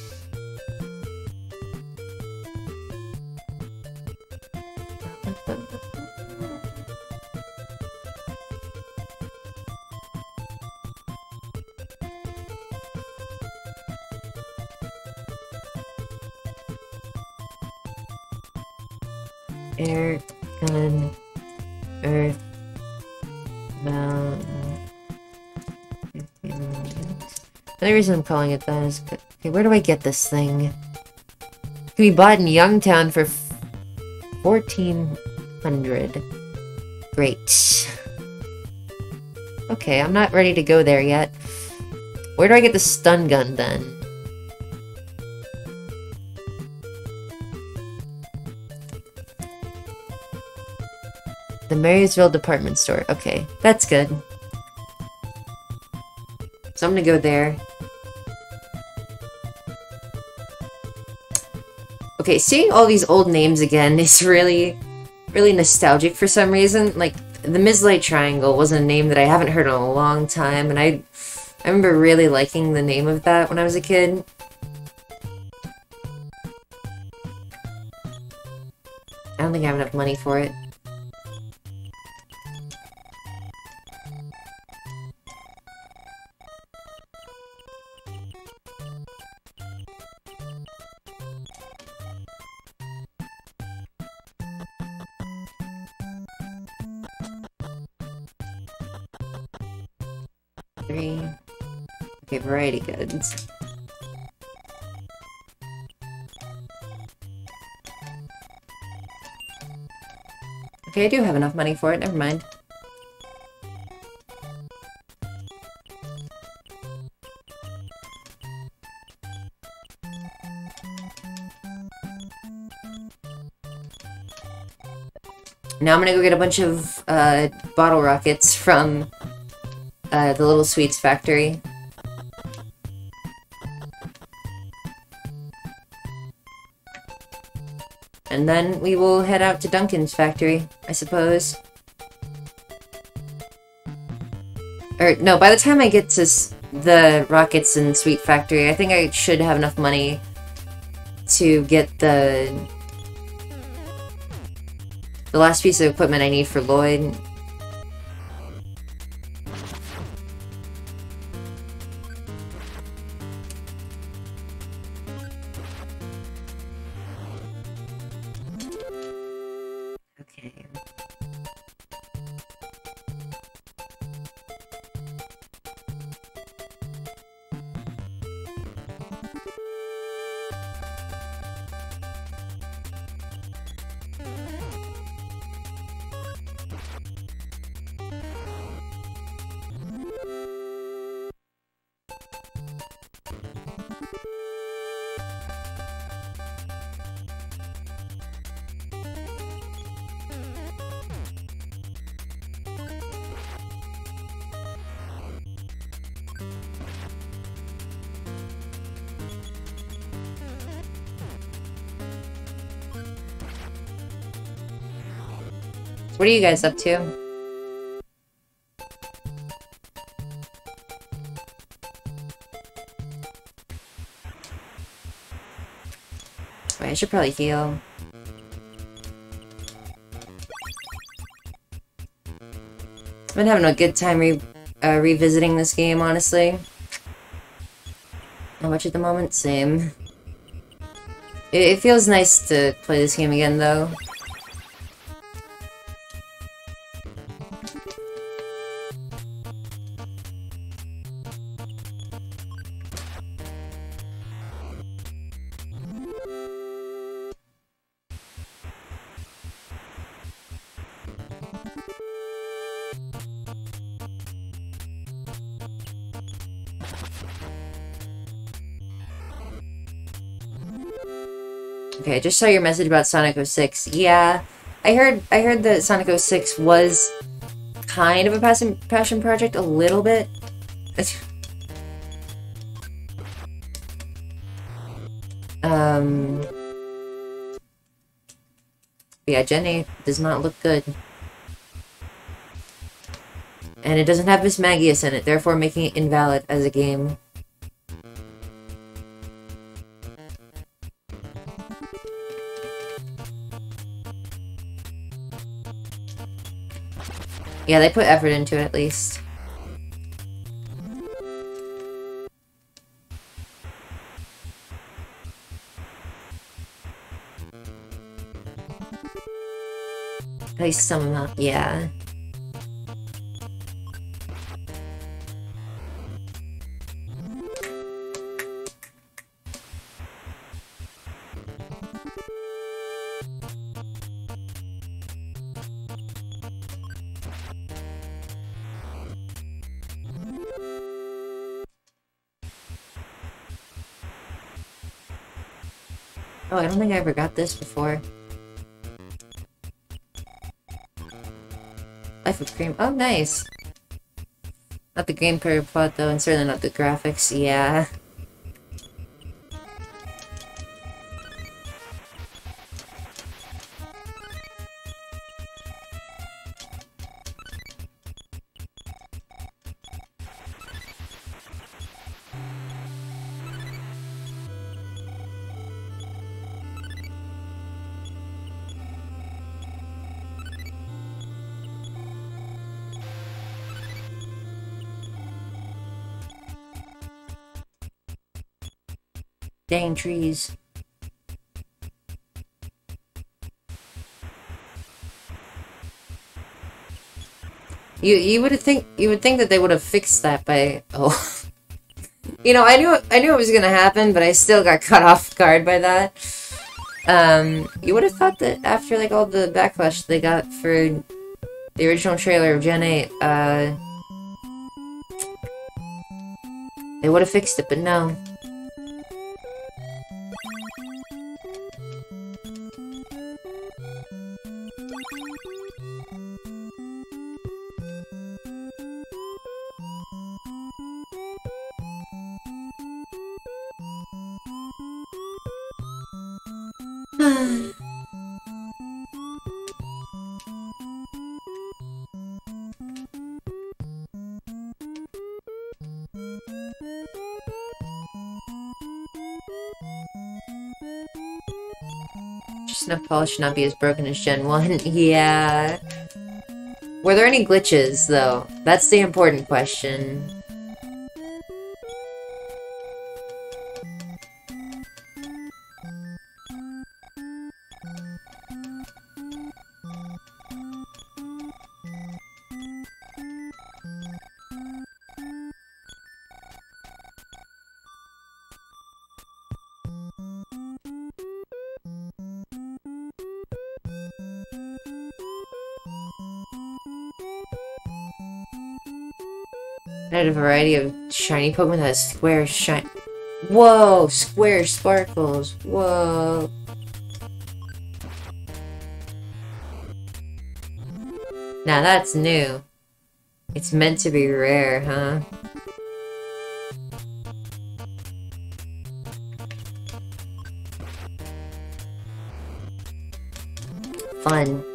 reason I'm calling it that is... Okay, where do I get this thing? Can be bought in Youngtown for 1400 Great. Okay, I'm not ready to go there yet. Where do I get the stun gun, then? The Merrysville department store. Okay, that's good. So I'm gonna go there. Okay, seeing all these old names again is really, really nostalgic for some reason. Like, the Mislay Triangle was a name that I haven't heard in a long time, and I, I remember really liking the name of that when I was a kid. I don't think I have enough money for it. Okay, I do have enough money for it, never mind. Now I'm gonna go get a bunch of uh, bottle rockets from uh, the Little Sweets factory. And then we will head out to Duncan's factory, I suppose. Or, no, by the time I get to the Rockets and Sweet Factory, I think I should have enough money to get the... The last piece of equipment I need for Lloyd. What are you guys up to? Wait, I should probably heal. I've been having a good time re uh, revisiting this game, honestly. How much at the moment? Same. It, it feels nice to play this game again, though. Just saw your message about Sonic 06. Yeah, I heard I heard that Sonic 06 was kind of a passion passion project a little bit. um Yeah, Jenny does not look good. And it doesn't have Miss Magius in it, therefore making it invalid as a game. Yeah, they put effort into it at least. At least some amount, yeah. Oh, I don't think I ever got this before. Life of Cream. Oh, nice. Not the gameplay plot though, and certainly not the graphics. Yeah. Dang trees. You you would think you would think that they would have fixed that by oh. you know, I knew I knew it was gonna happen, but I still got caught off guard by that. Um, you would have thought that after like all the backlash they got for the original trailer of Gen 8, uh, they would have fixed it, but no. Polish should not be as broken as Gen 1. yeah. Were there any glitches, though? That's the important question. I had a variety of shiny Pokemon that square shine. Whoa! Square sparkles. Whoa. Now that's new. It's meant to be rare, huh? Fun.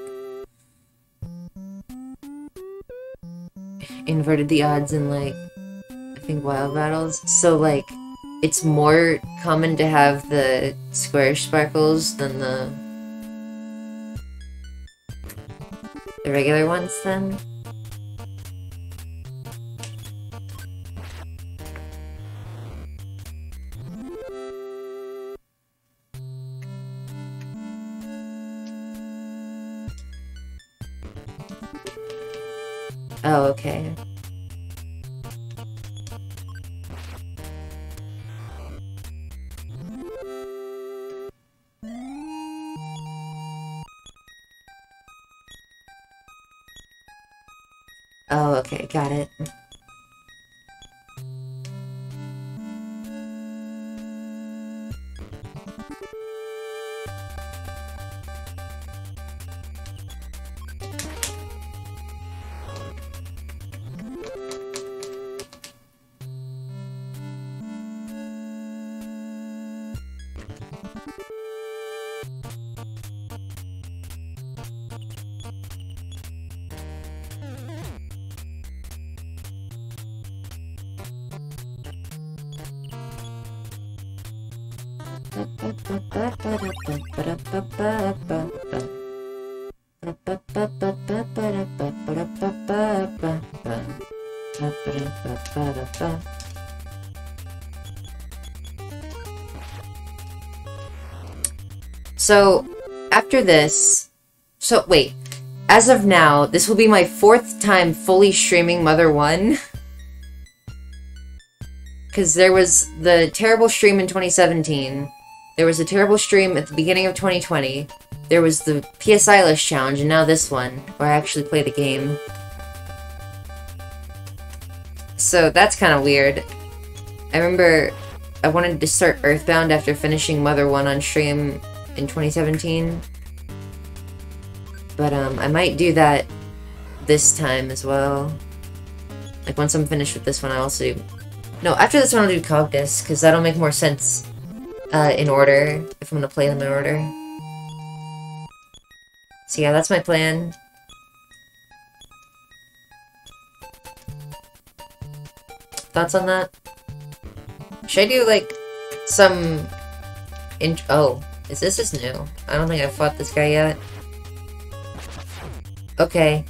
Inverted the odds in like, I think wild battles. So like, it's more common to have the square sparkles than the the regular ones then? So, after this, so wait, as of now, this will be my fourth time fully streaming Mother 1. Because there was the terrible stream in 2017, there was a terrible stream at the beginning of 2020, there was the PS Eilish challenge, and now this one, where I actually play the game. So that's kind of weird. I remember I wanted to start Earthbound after finishing Mother 1 on stream in 2017. But um, I might do that this time as well. Like once I'm finished with this one, I'll also do... No, after this one I'll do Cogdis, because that'll make more sense uh, in order, if I'm to play them in order. So yeah, that's my plan. Thoughts on that? Should I do, like, some... In oh, is this is new? I don't think I've fought this guy yet. Okay.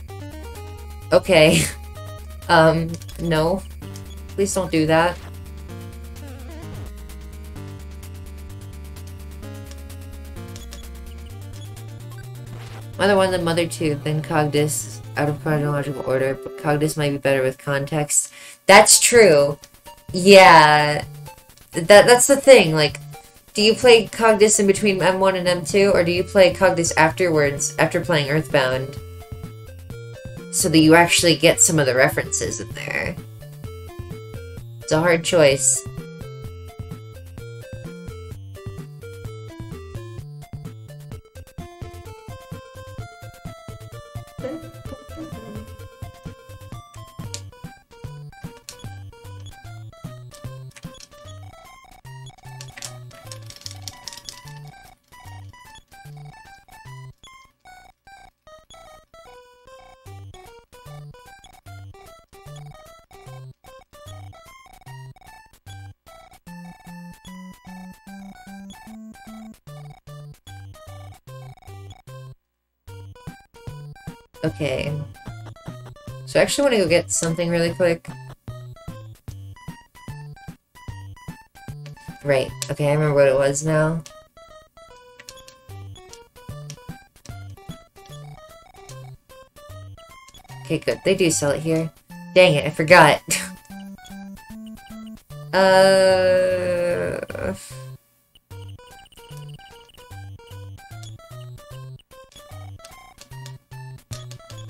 Okay. um, no. Please don't do that. Mother 1, then Mother 2, then Cogdis. out of chronological order, but Cogdis might be better with context. That's true. Yeah. That that's the thing, like do you play Cogdis in between M1 and M2, or do you play Cogdis afterwards, after playing Earthbound? So that you actually get some of the references in there. It's a hard choice. Actually want to go get something really quick. Right. Okay, I remember what it was now. Okay, good. They do sell it here. Dang it, I forgot. uh...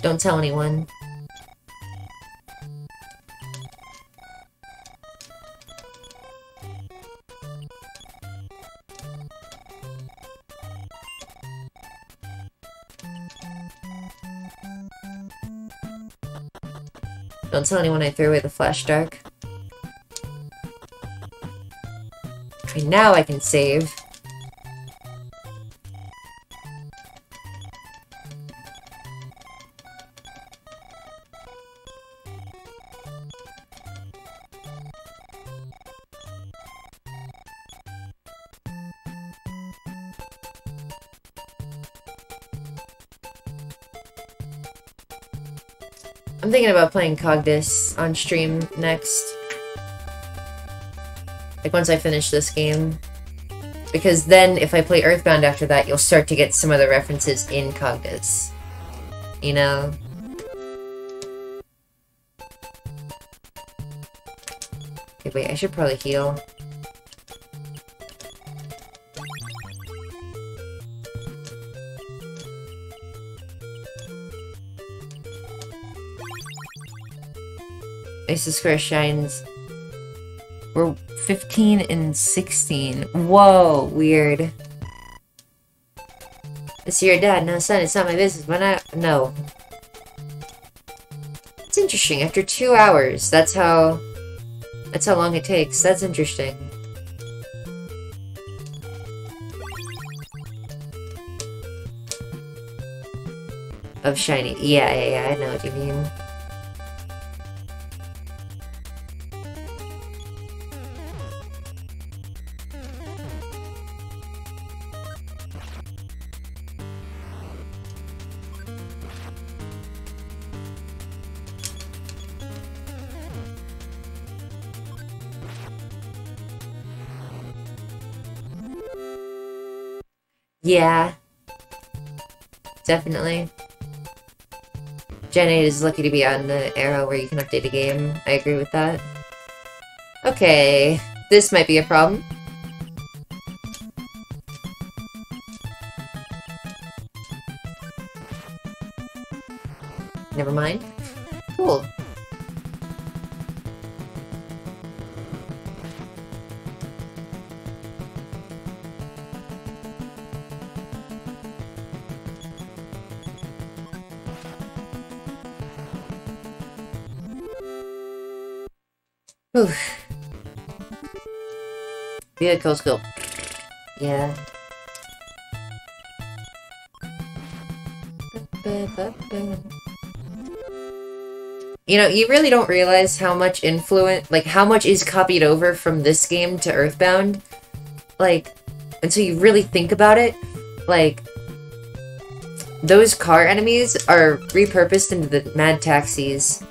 Don't tell anyone. Don't tell anyone I threw away the flash dark. Okay, now I can save. About playing Cogdis on stream next. Like once I finish this game. Because then if I play Earthbound after that, you'll start to get some of the references in Cogdis. You know? Okay, wait, I should probably heal. Square shines. We're 15 and 16. Whoa, weird. It's your dad, no son, it's not my business, but I no. It's interesting, after two hours, that's how- that's how long it takes, that's interesting. Of shiny, yeah, yeah, yeah, I know what you mean. Yeah. Definitely. Gen 8 is lucky to be on the era where you can update a game. I agree with that. Okay. This might be a problem. Vehicle skill. Yeah. You know, you really don't realize how much influence, like, how much is copied over from this game to Earthbound. Like, until you really think about it, like, those car enemies are repurposed into the Mad Taxis,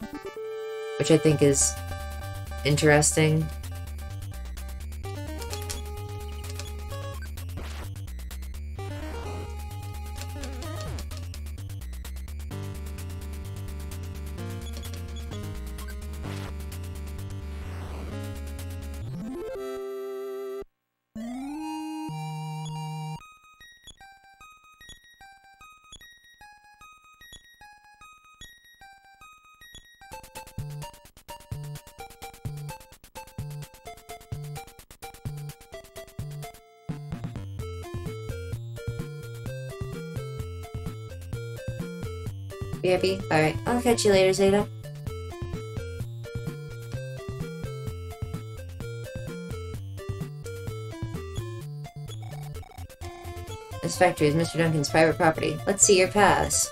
which I think is interesting. BRB? Alright, I'll catch you later, Zeta. This factory is Mr. Duncan's private property. Let's see your pass.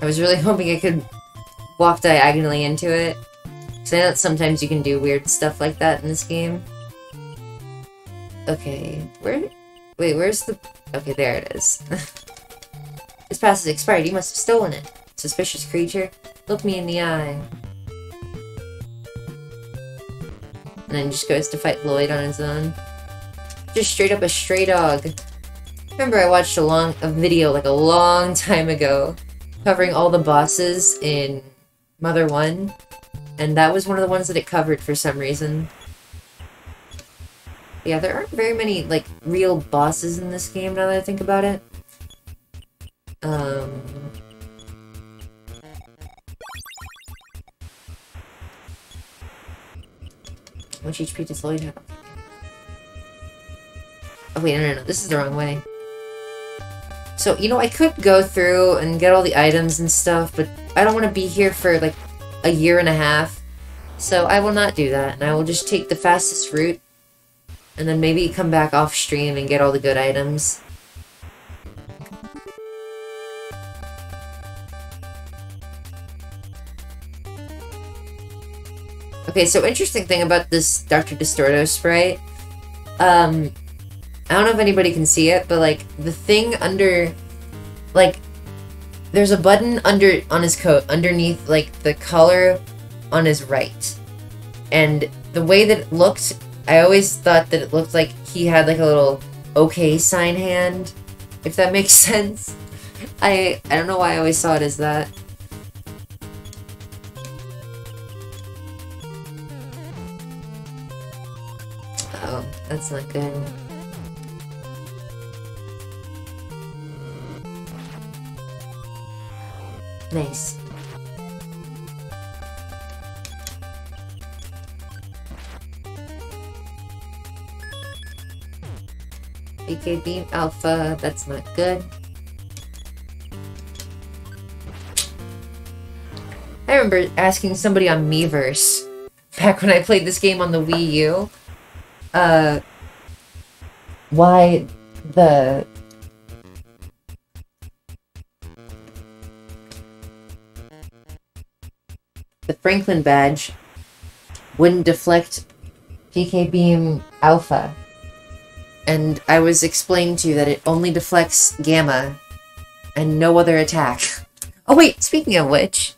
I was really hoping I could walk diagonally into it. Because I know that sometimes you can do weird stuff like that in this game. Okay, where... Wait, where's the... Okay, there it is. this pass is expired. You must have stolen it. Suspicious creature. Look me in the eye. And then just goes to fight Lloyd on his own. Just straight up a stray dog. Remember I watched a long a video like a long time ago covering all the bosses in Mother 1. And that was one of the ones that it covered for some reason. Yeah, there aren't very many, like, real bosses in this game now that I think about it. Um... Much HP does Lloyd have? Oh wait, no, no, no, this is the wrong way. So, you know, I could go through and get all the items and stuff, but I don't want to be here for, like, a year and a half. So I will not do that, and I will just take the fastest route, and then maybe come back off stream and get all the good items. Okay, so interesting thing about this Dr. Distorto spray. Um, I don't know if anybody can see it, but like the thing under, like, there's a button under on his coat underneath like the collar on his right, and the way that it looked, I always thought that it looked like he had like a little okay sign hand, if that makes sense. I I don't know why I always saw it as that. Oh, that's not good. Nice. PK Beam Alpha, that's not good. I remember asking somebody on Miiverse back when I played this game on the Wii U, uh, why the the Franklin badge wouldn't deflect PK Beam Alpha. And I was explained to you that it only deflects Gamma and no other attack. Oh wait, speaking of which,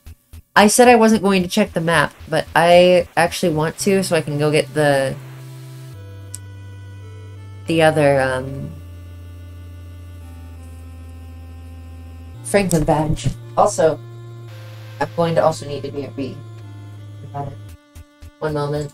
I said I wasn't going to check the map, but I actually want to so I can go get the the other um Franklin badge. Also, I'm going to also need to be at B. One moment.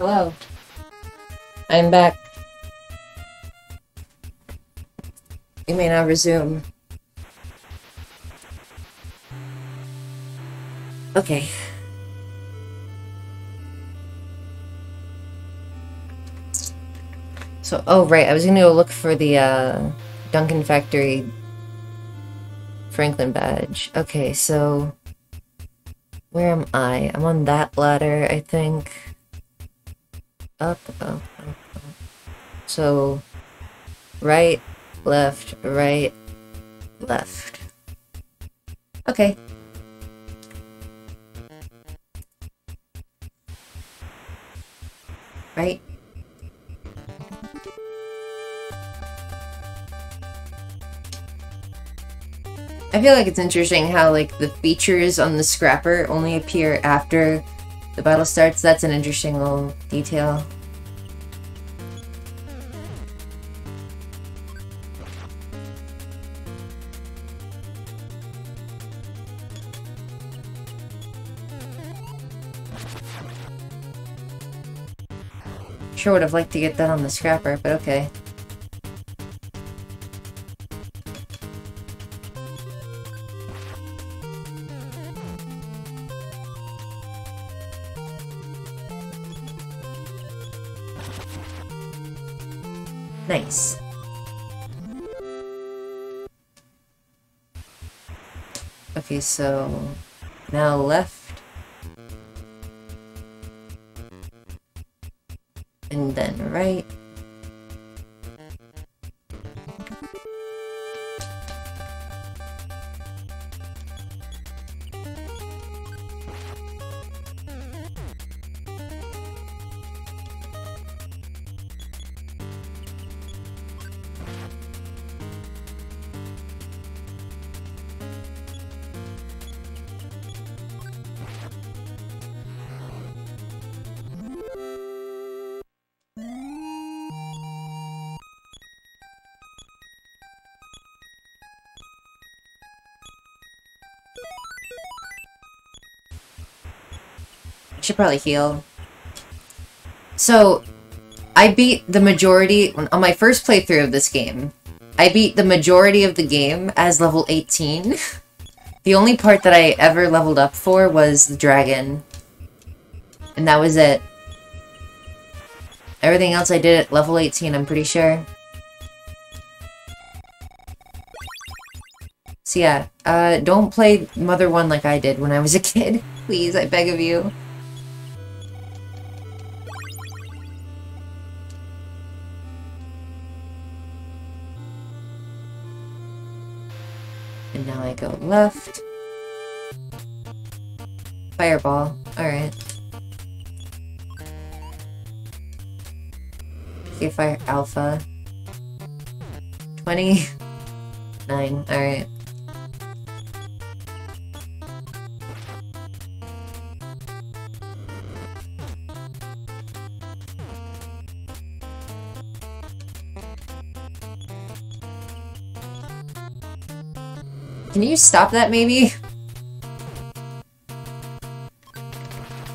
Hello. I'm back. You may now resume. Okay. So, oh right, I was gonna go look for the uh, Duncan Factory Franklin badge. Okay, so where am I? I'm on that ladder, I think. Up, up, up, up. So, right, left, right, left. Okay. Right. I feel like it's interesting how like the features on the scrapper only appear after the battle starts. That's an interesting little detail. Sure would have liked to get that on the scrapper, but okay. So now left. Should probably heal. So, I beat the majority, on my first playthrough of this game, I beat the majority of the game as level 18. the only part that I ever leveled up for was the dragon. And that was it. Everything else I did at level 18, I'm pretty sure. So yeah, uh, don't play Mother 1 like I did when I was a kid. Please, I beg of you. Left. Fireball. Alright. If I alpha. 20. 9. Alright. Can you stop that maybe?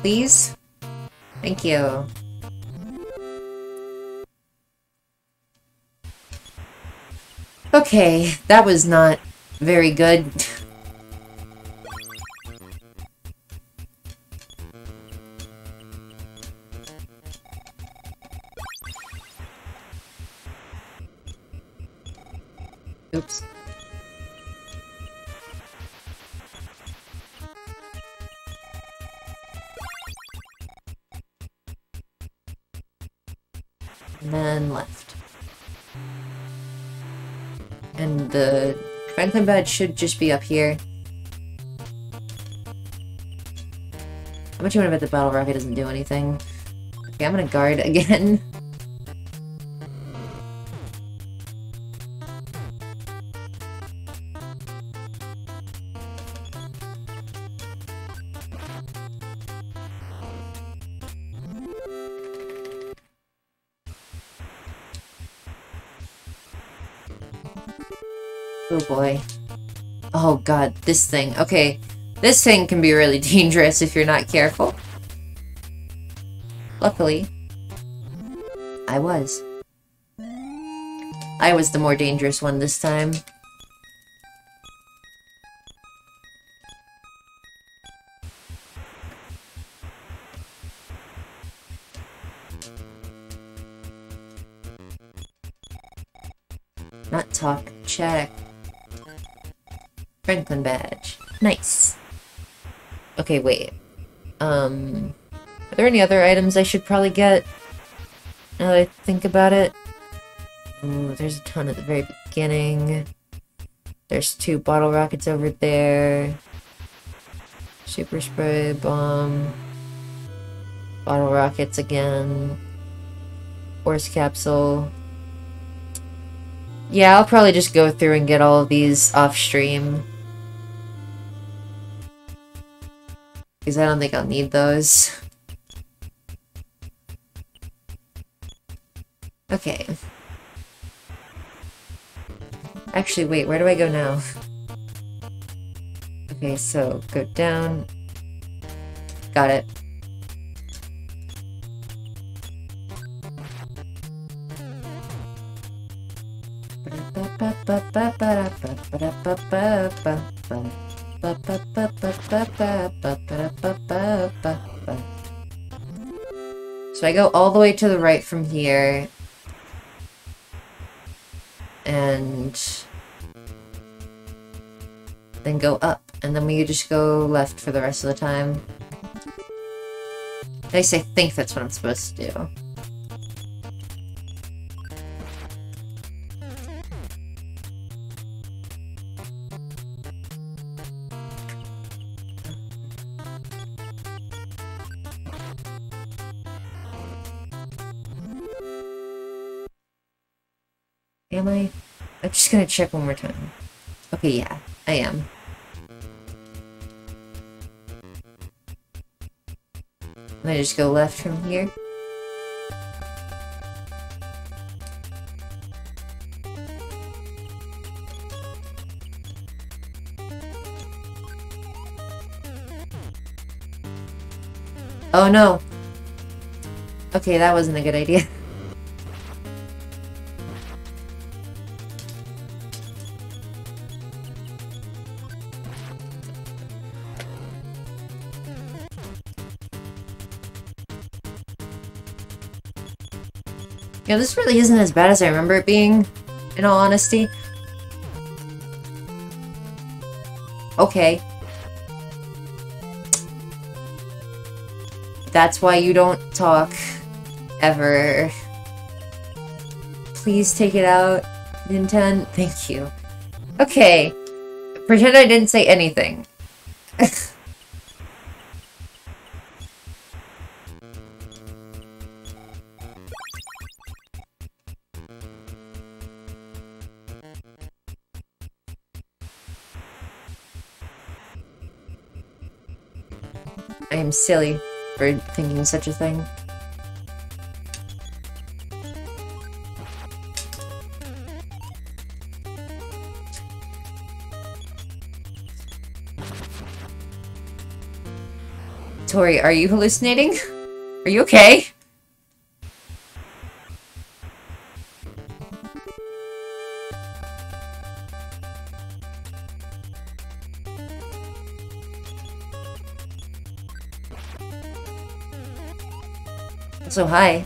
Please? Thank you. Okay, that was not very good. Badge should just be up here. How much you want to bet the bottle rocket doesn't do anything? Okay, I'm gonna guard again. This thing. Okay. This thing can be really dangerous if you're not careful. Luckily, I was. I was the more dangerous one this time. Nice. Okay, wait. Um, are there any other items I should probably get? Now that I think about it. Ooh, there's a ton at the very beginning. There's two bottle rockets over there. Super spray bomb. Bottle rockets again. Force capsule. Yeah, I'll probably just go through and get all of these off stream. Because I don't think I'll need those. Okay. Actually, wait, where do I go now? Okay, so go down. Got it. I go all the way to the right from here. And then go up. And then we just go left for the rest of the time. At least I think that's what I'm supposed to do. Check one more time. Okay, yeah, I am. And I just go left from here. Oh no. Okay, that wasn't a good idea. Yeah, this really isn't as bad as I remember it being, in all honesty. Okay. That's why you don't talk. Ever. Please take it out, Nintendo. Thank you. Okay. Pretend I didn't say anything. I am silly for thinking such a thing. Tori, are you hallucinating? Are you okay? So hi.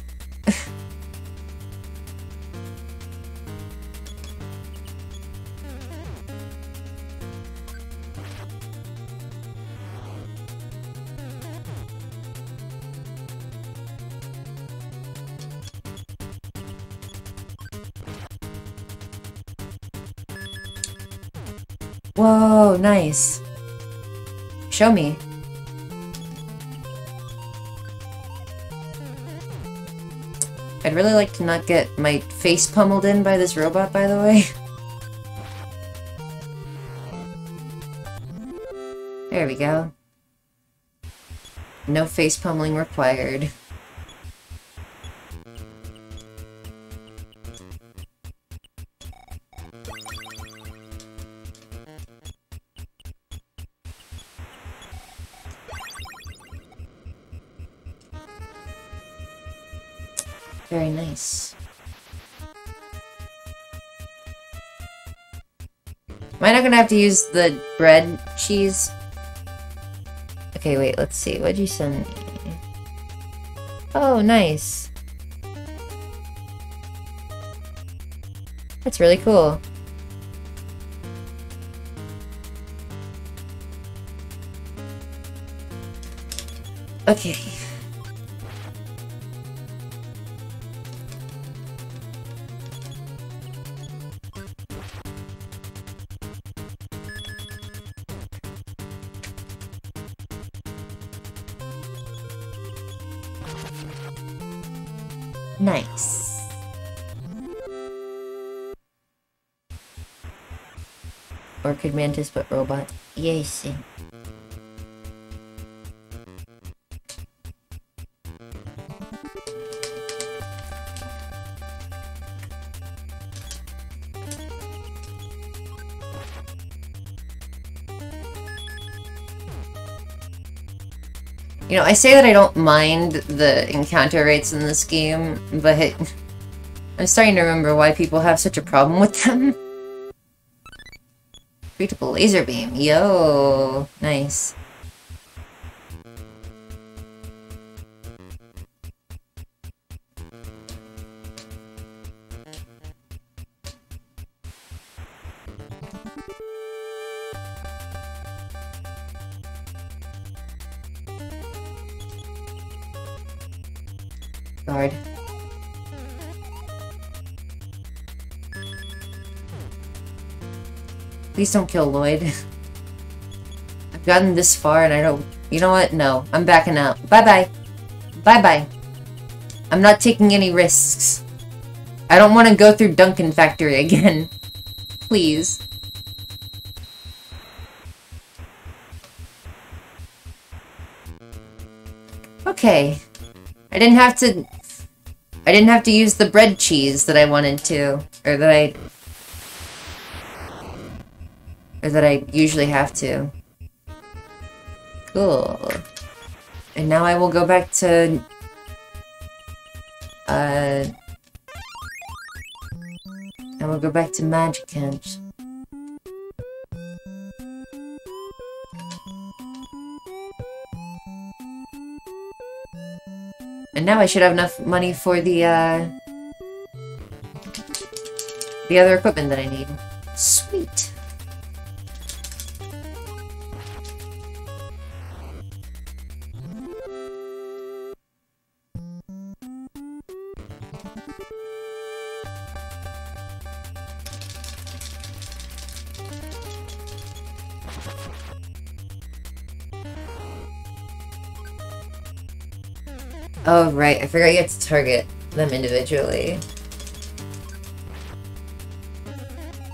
Whoa, nice. Show me. Really like to not get my face pummeled in by this robot, by the way. There we go. No face pummeling required. Not gonna have to use the bread cheese? Okay, wait, let's see. What'd you send me? Oh, nice. That's really cool. Okay. Mantis, but robot. Yes. You know, I say that I don't mind the encounter rates in this game, but I'm starting to remember why people have such a problem with them. Treatable laser beam. Yo, nice. Please don't kill Lloyd. I've gotten this far and I don't... You know what? No. I'm backing out. Bye-bye. Bye-bye. I'm not taking any risks. I don't want to go through Duncan Factory again. Please. Okay. I didn't have to... I didn't have to use the bread cheese that I wanted to. Or that I... Or that I usually have to. Cool. And now I will go back to... Uh... I will go back to Magicant. And now I should have enough money for the, uh... The other equipment that I need. Sweet. Oh, right. I forgot you had to target them individually.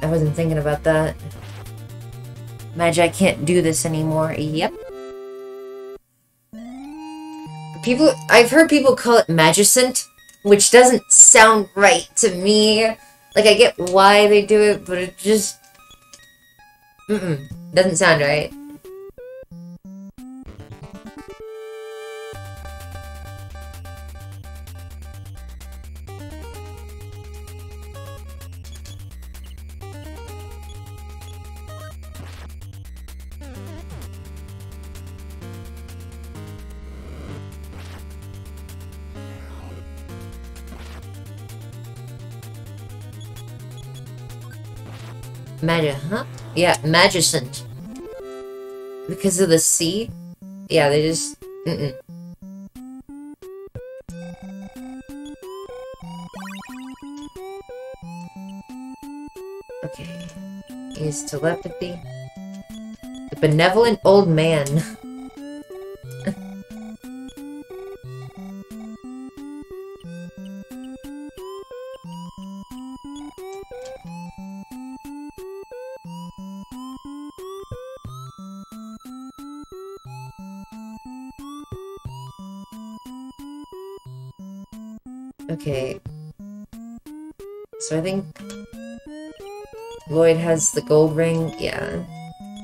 I wasn't thinking about that. Imagine I can't do this anymore. Yep. People- I've heard people call it Magicent, which doesn't sound right to me. Like, I get why they do it, but it just... Mm-mm. Doesn't sound right. Huh? Yeah, Magicent. Because of the C? Yeah, they just... Mm -mm. Okay. Is telepathy. The benevolent old man. has the gold ring. Yeah.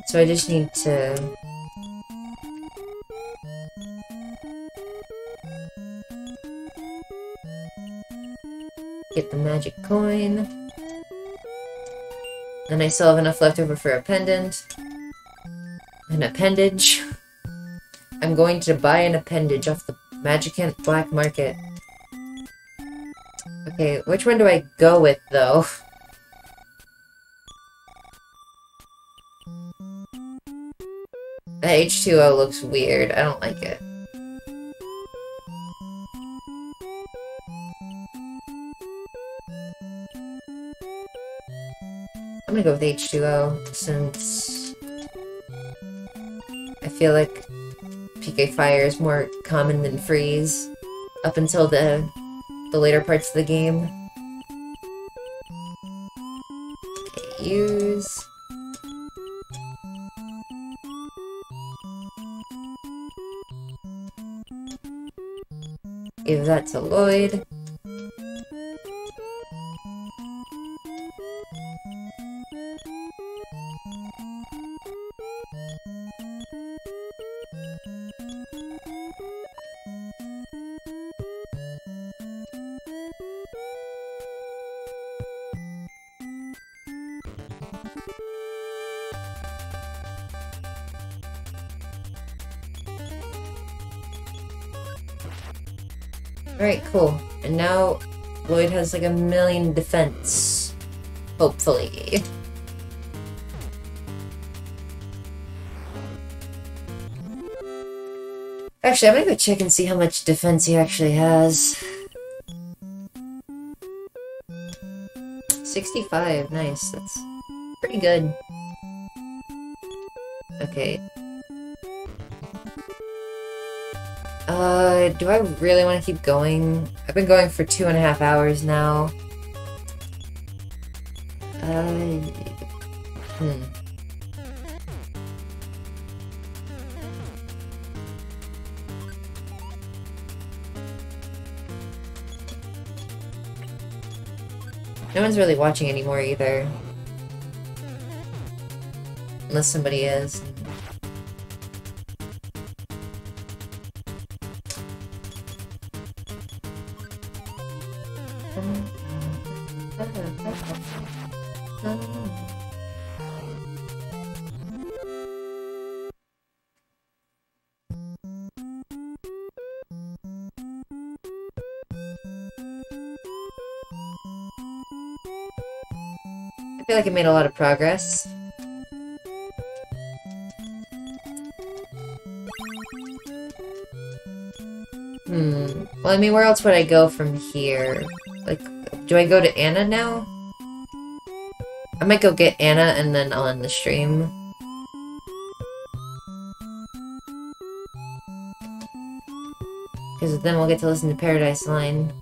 So I just need to... Get the magic coin. And I still have enough left over for a pendant. An appendage. I'm going to buy an appendage off the Magicant Black Market. Okay, which one do I go with, though? H2O looks weird. I don't like it. I'm gonna go with H2O since I feel like PK Fire is more common than Freeze up until the the later parts of the game. Okay, that to Lloyd. Alright, cool. And now Lloyd has like a million defense. Hopefully. Actually, I'm gonna go check and see how much defense he actually has. 65, nice. That's pretty good. Okay. Uh, do I really want to keep going? I've been going for two and a half hours now. Uh, hmm. No one's really watching anymore either. Unless somebody is. Like I made a lot of progress. Hmm. Well, I mean, where else would I go from here? Like, do I go to Ana now? I might go get Ana and then I'll end the stream. Because then we'll get to listen to Paradise Line.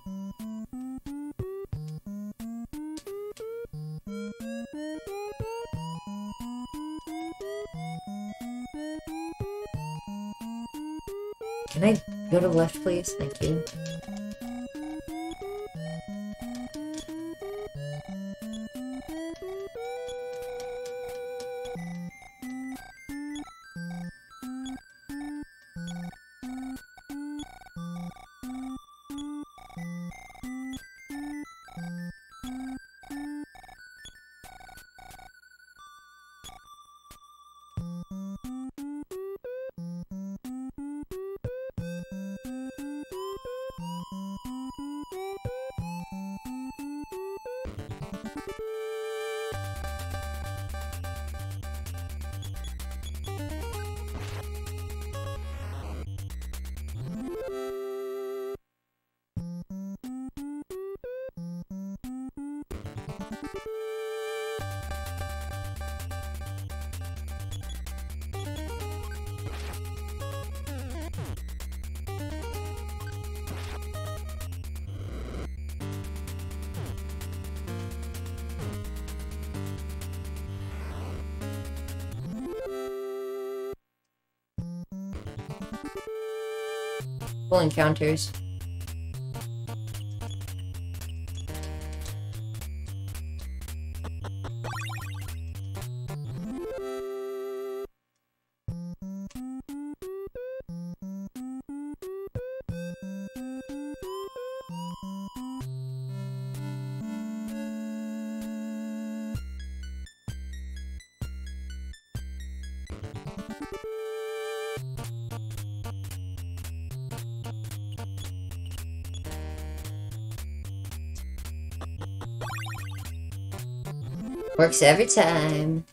Thank you. Encounters. Works every time.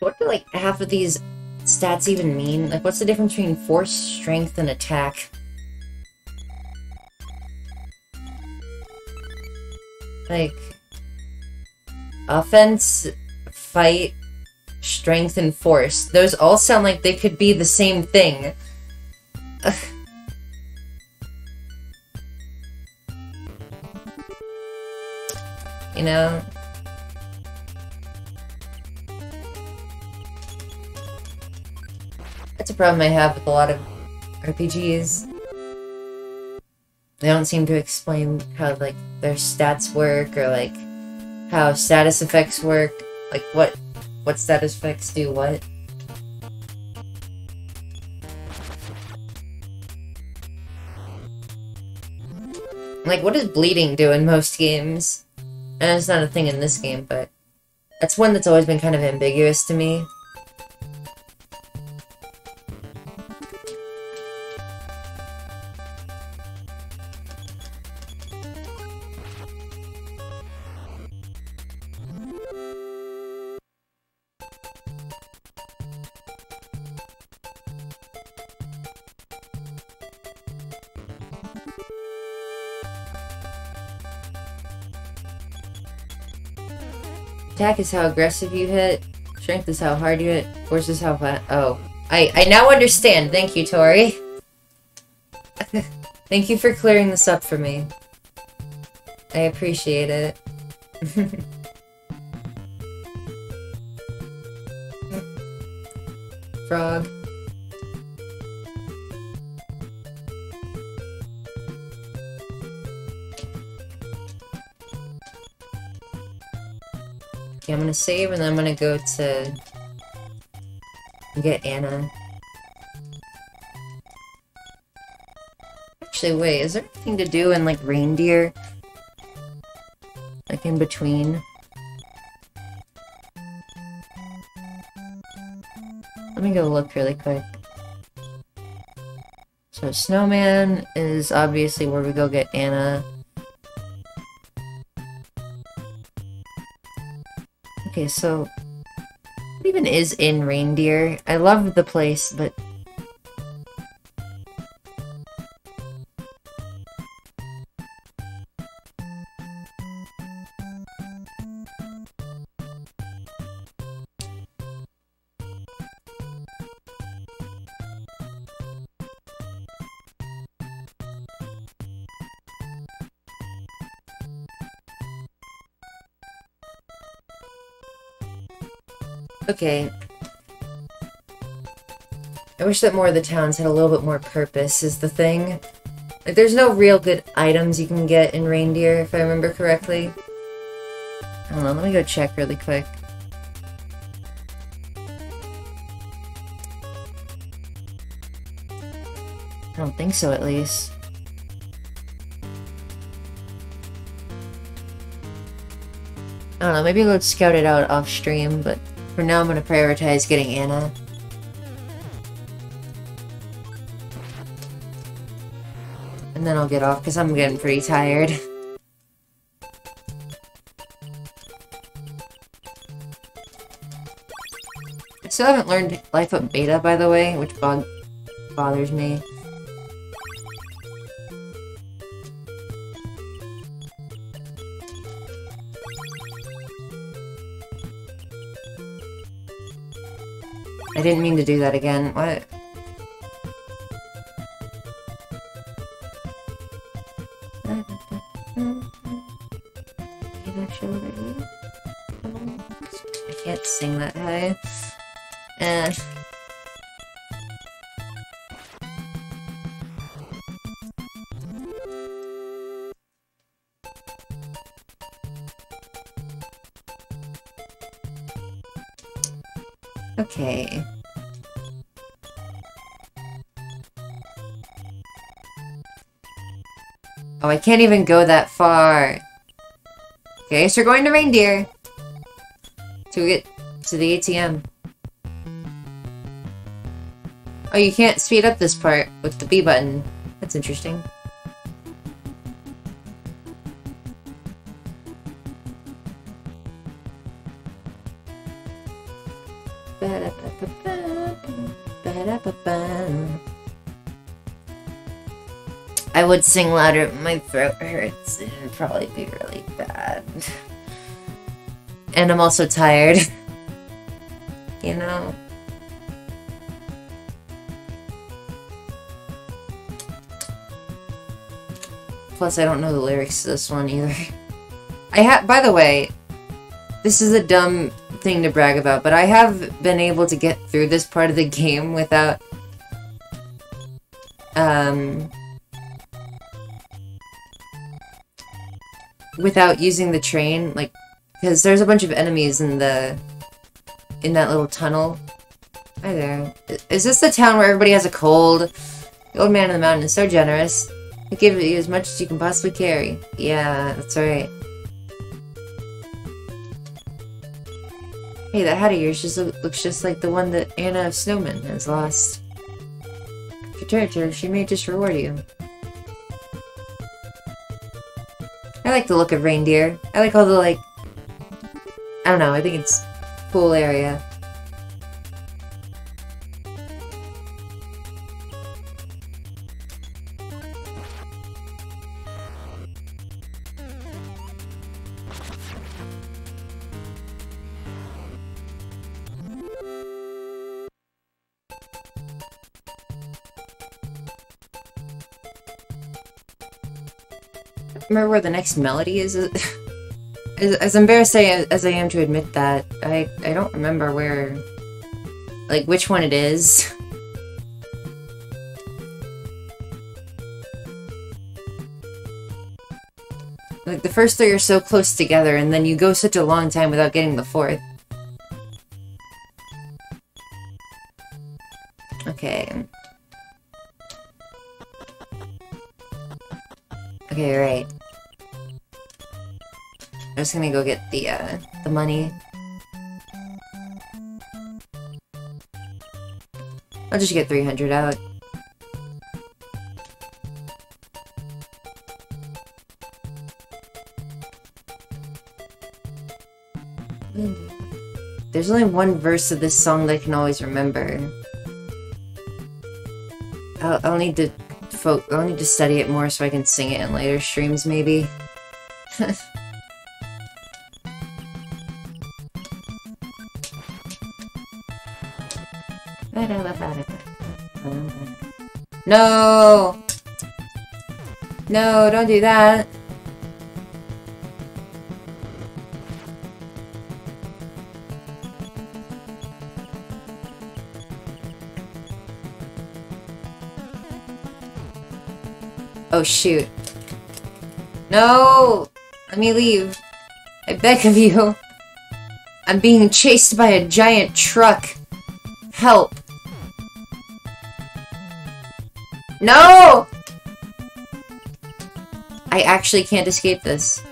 What do like half of these stats even mean? Like, what's the difference between force, strength, and attack? Like, offense, fight, strength, and force. Those all sound like they could be the same thing. Ugh. You know? A problem I have with a lot of RPGs. They don't seem to explain how like their stats work or like how status effects work. Like what what status effects do what. Like what does bleeding do in most games? And it's not a thing in this game, but that's one that's always been kind of ambiguous to me. Attack is how aggressive you hit. Strength is how hard you hit. Force is how fast. Oh. I, I now understand. Thank you, Tori. Thank you for clearing this up for me. I appreciate it. Frog. Save and I'm gonna go to get Ana. Actually, wait, is there anything to do in like reindeer? Like in between? Let me go look really quick. So snowman is obviously where we go get Ana. Okay, so what even is in reindeer? I love the place, but Okay. I wish that more of the towns had a little bit more purpose, is the thing. Like, there's no real good items you can get in Reindeer, if I remember correctly. I don't know, let me go check really quick. I don't think so, at least. I don't know, maybe we'll scout it out off stream, but for now I'm going to prioritize getting Ana. And then I'll get off, because I'm getting pretty tired. I still haven't learned Lightfoot Beta, by the way, which bog bothers me. I didn't mean to do that again. What? Can't even go that far. Okay, so we're going to reindeer. To get to the ATM. Oh, you can't speed up this part with the B button. That's interesting. Would sing louder, my throat hurts. It'd probably be really bad. And I'm also tired. you know? Plus, I don't know the lyrics to this one either. I have, by the way, this is a dumb thing to brag about, but I have been able to get through this part of the game without, um, without using the train, like, because there's a bunch of enemies in the, in that little tunnel. Hi there. Is this the town where everybody has a cold? The old man in the mountain is so generous. He'll give you as much as you can possibly carry. Yeah, that's right. Hey, that hat of yours just look, looks just like the one that Ana of Snowman has lost. If you turn to her, she may just reward you. I like the look of reindeer. I like all the, like... I don't know, I think it's cool area. Remember where the next melody is. As, as embarrassed as I am to admit that, I I don't remember where, like which one it is. Like the first three are so close together, and then you go such a long time without getting the fourth. Okay. Okay, right. I'm just gonna go get the, uh, the money. I'll just get 300 out. There's only one verse of this song that I can always remember. I'll, I'll need to I'll need to study it more so I can sing it in later streams, maybe. No! No, don't do that. Oh shoot. No! Let me leave. I beg of you. I'm being chased by a giant truck. Help. No! I actually can't escape this.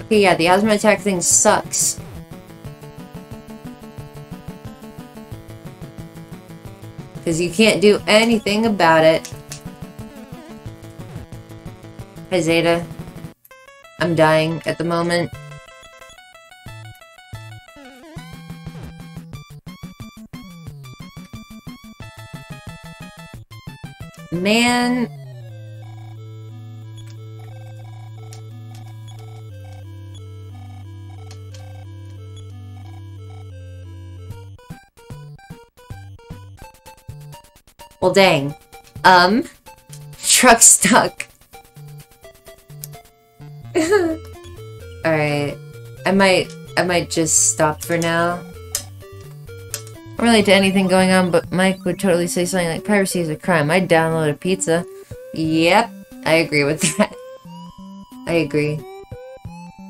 Okay, yeah, the asthma attack thing sucks. Because you can't do anything about it. Hi, Zeta. I'm dying at the moment. Man. Well, dang. Um, truck stuck. Alright. I might, I might just stop for now relate to anything going on, but Mike would totally say something like, piracy is a crime. I'd download a pizza. Yep, I agree with that. I agree.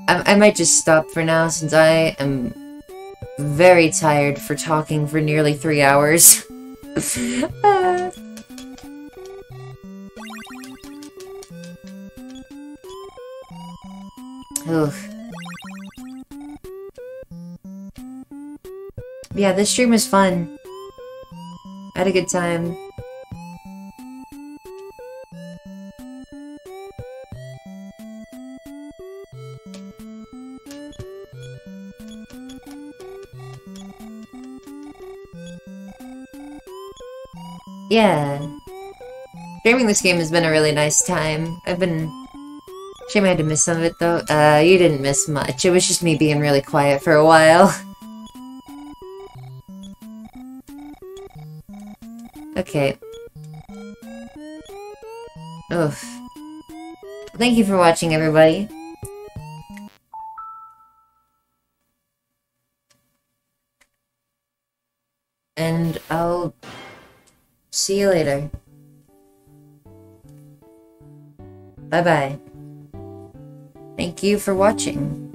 I, I might just stop for now since I am very tired for talking for nearly three hours. Ugh. Yeah, this stream was fun. I had a good time. Yeah. Streaming this game has been a really nice time. I've been... Shame I had to miss some of it, though. Uh, you didn't miss much. It was just me being really quiet for a while. okay. Oof. Thank you for watching, everybody. And I'll see you later. Bye bye. Thank you for watching.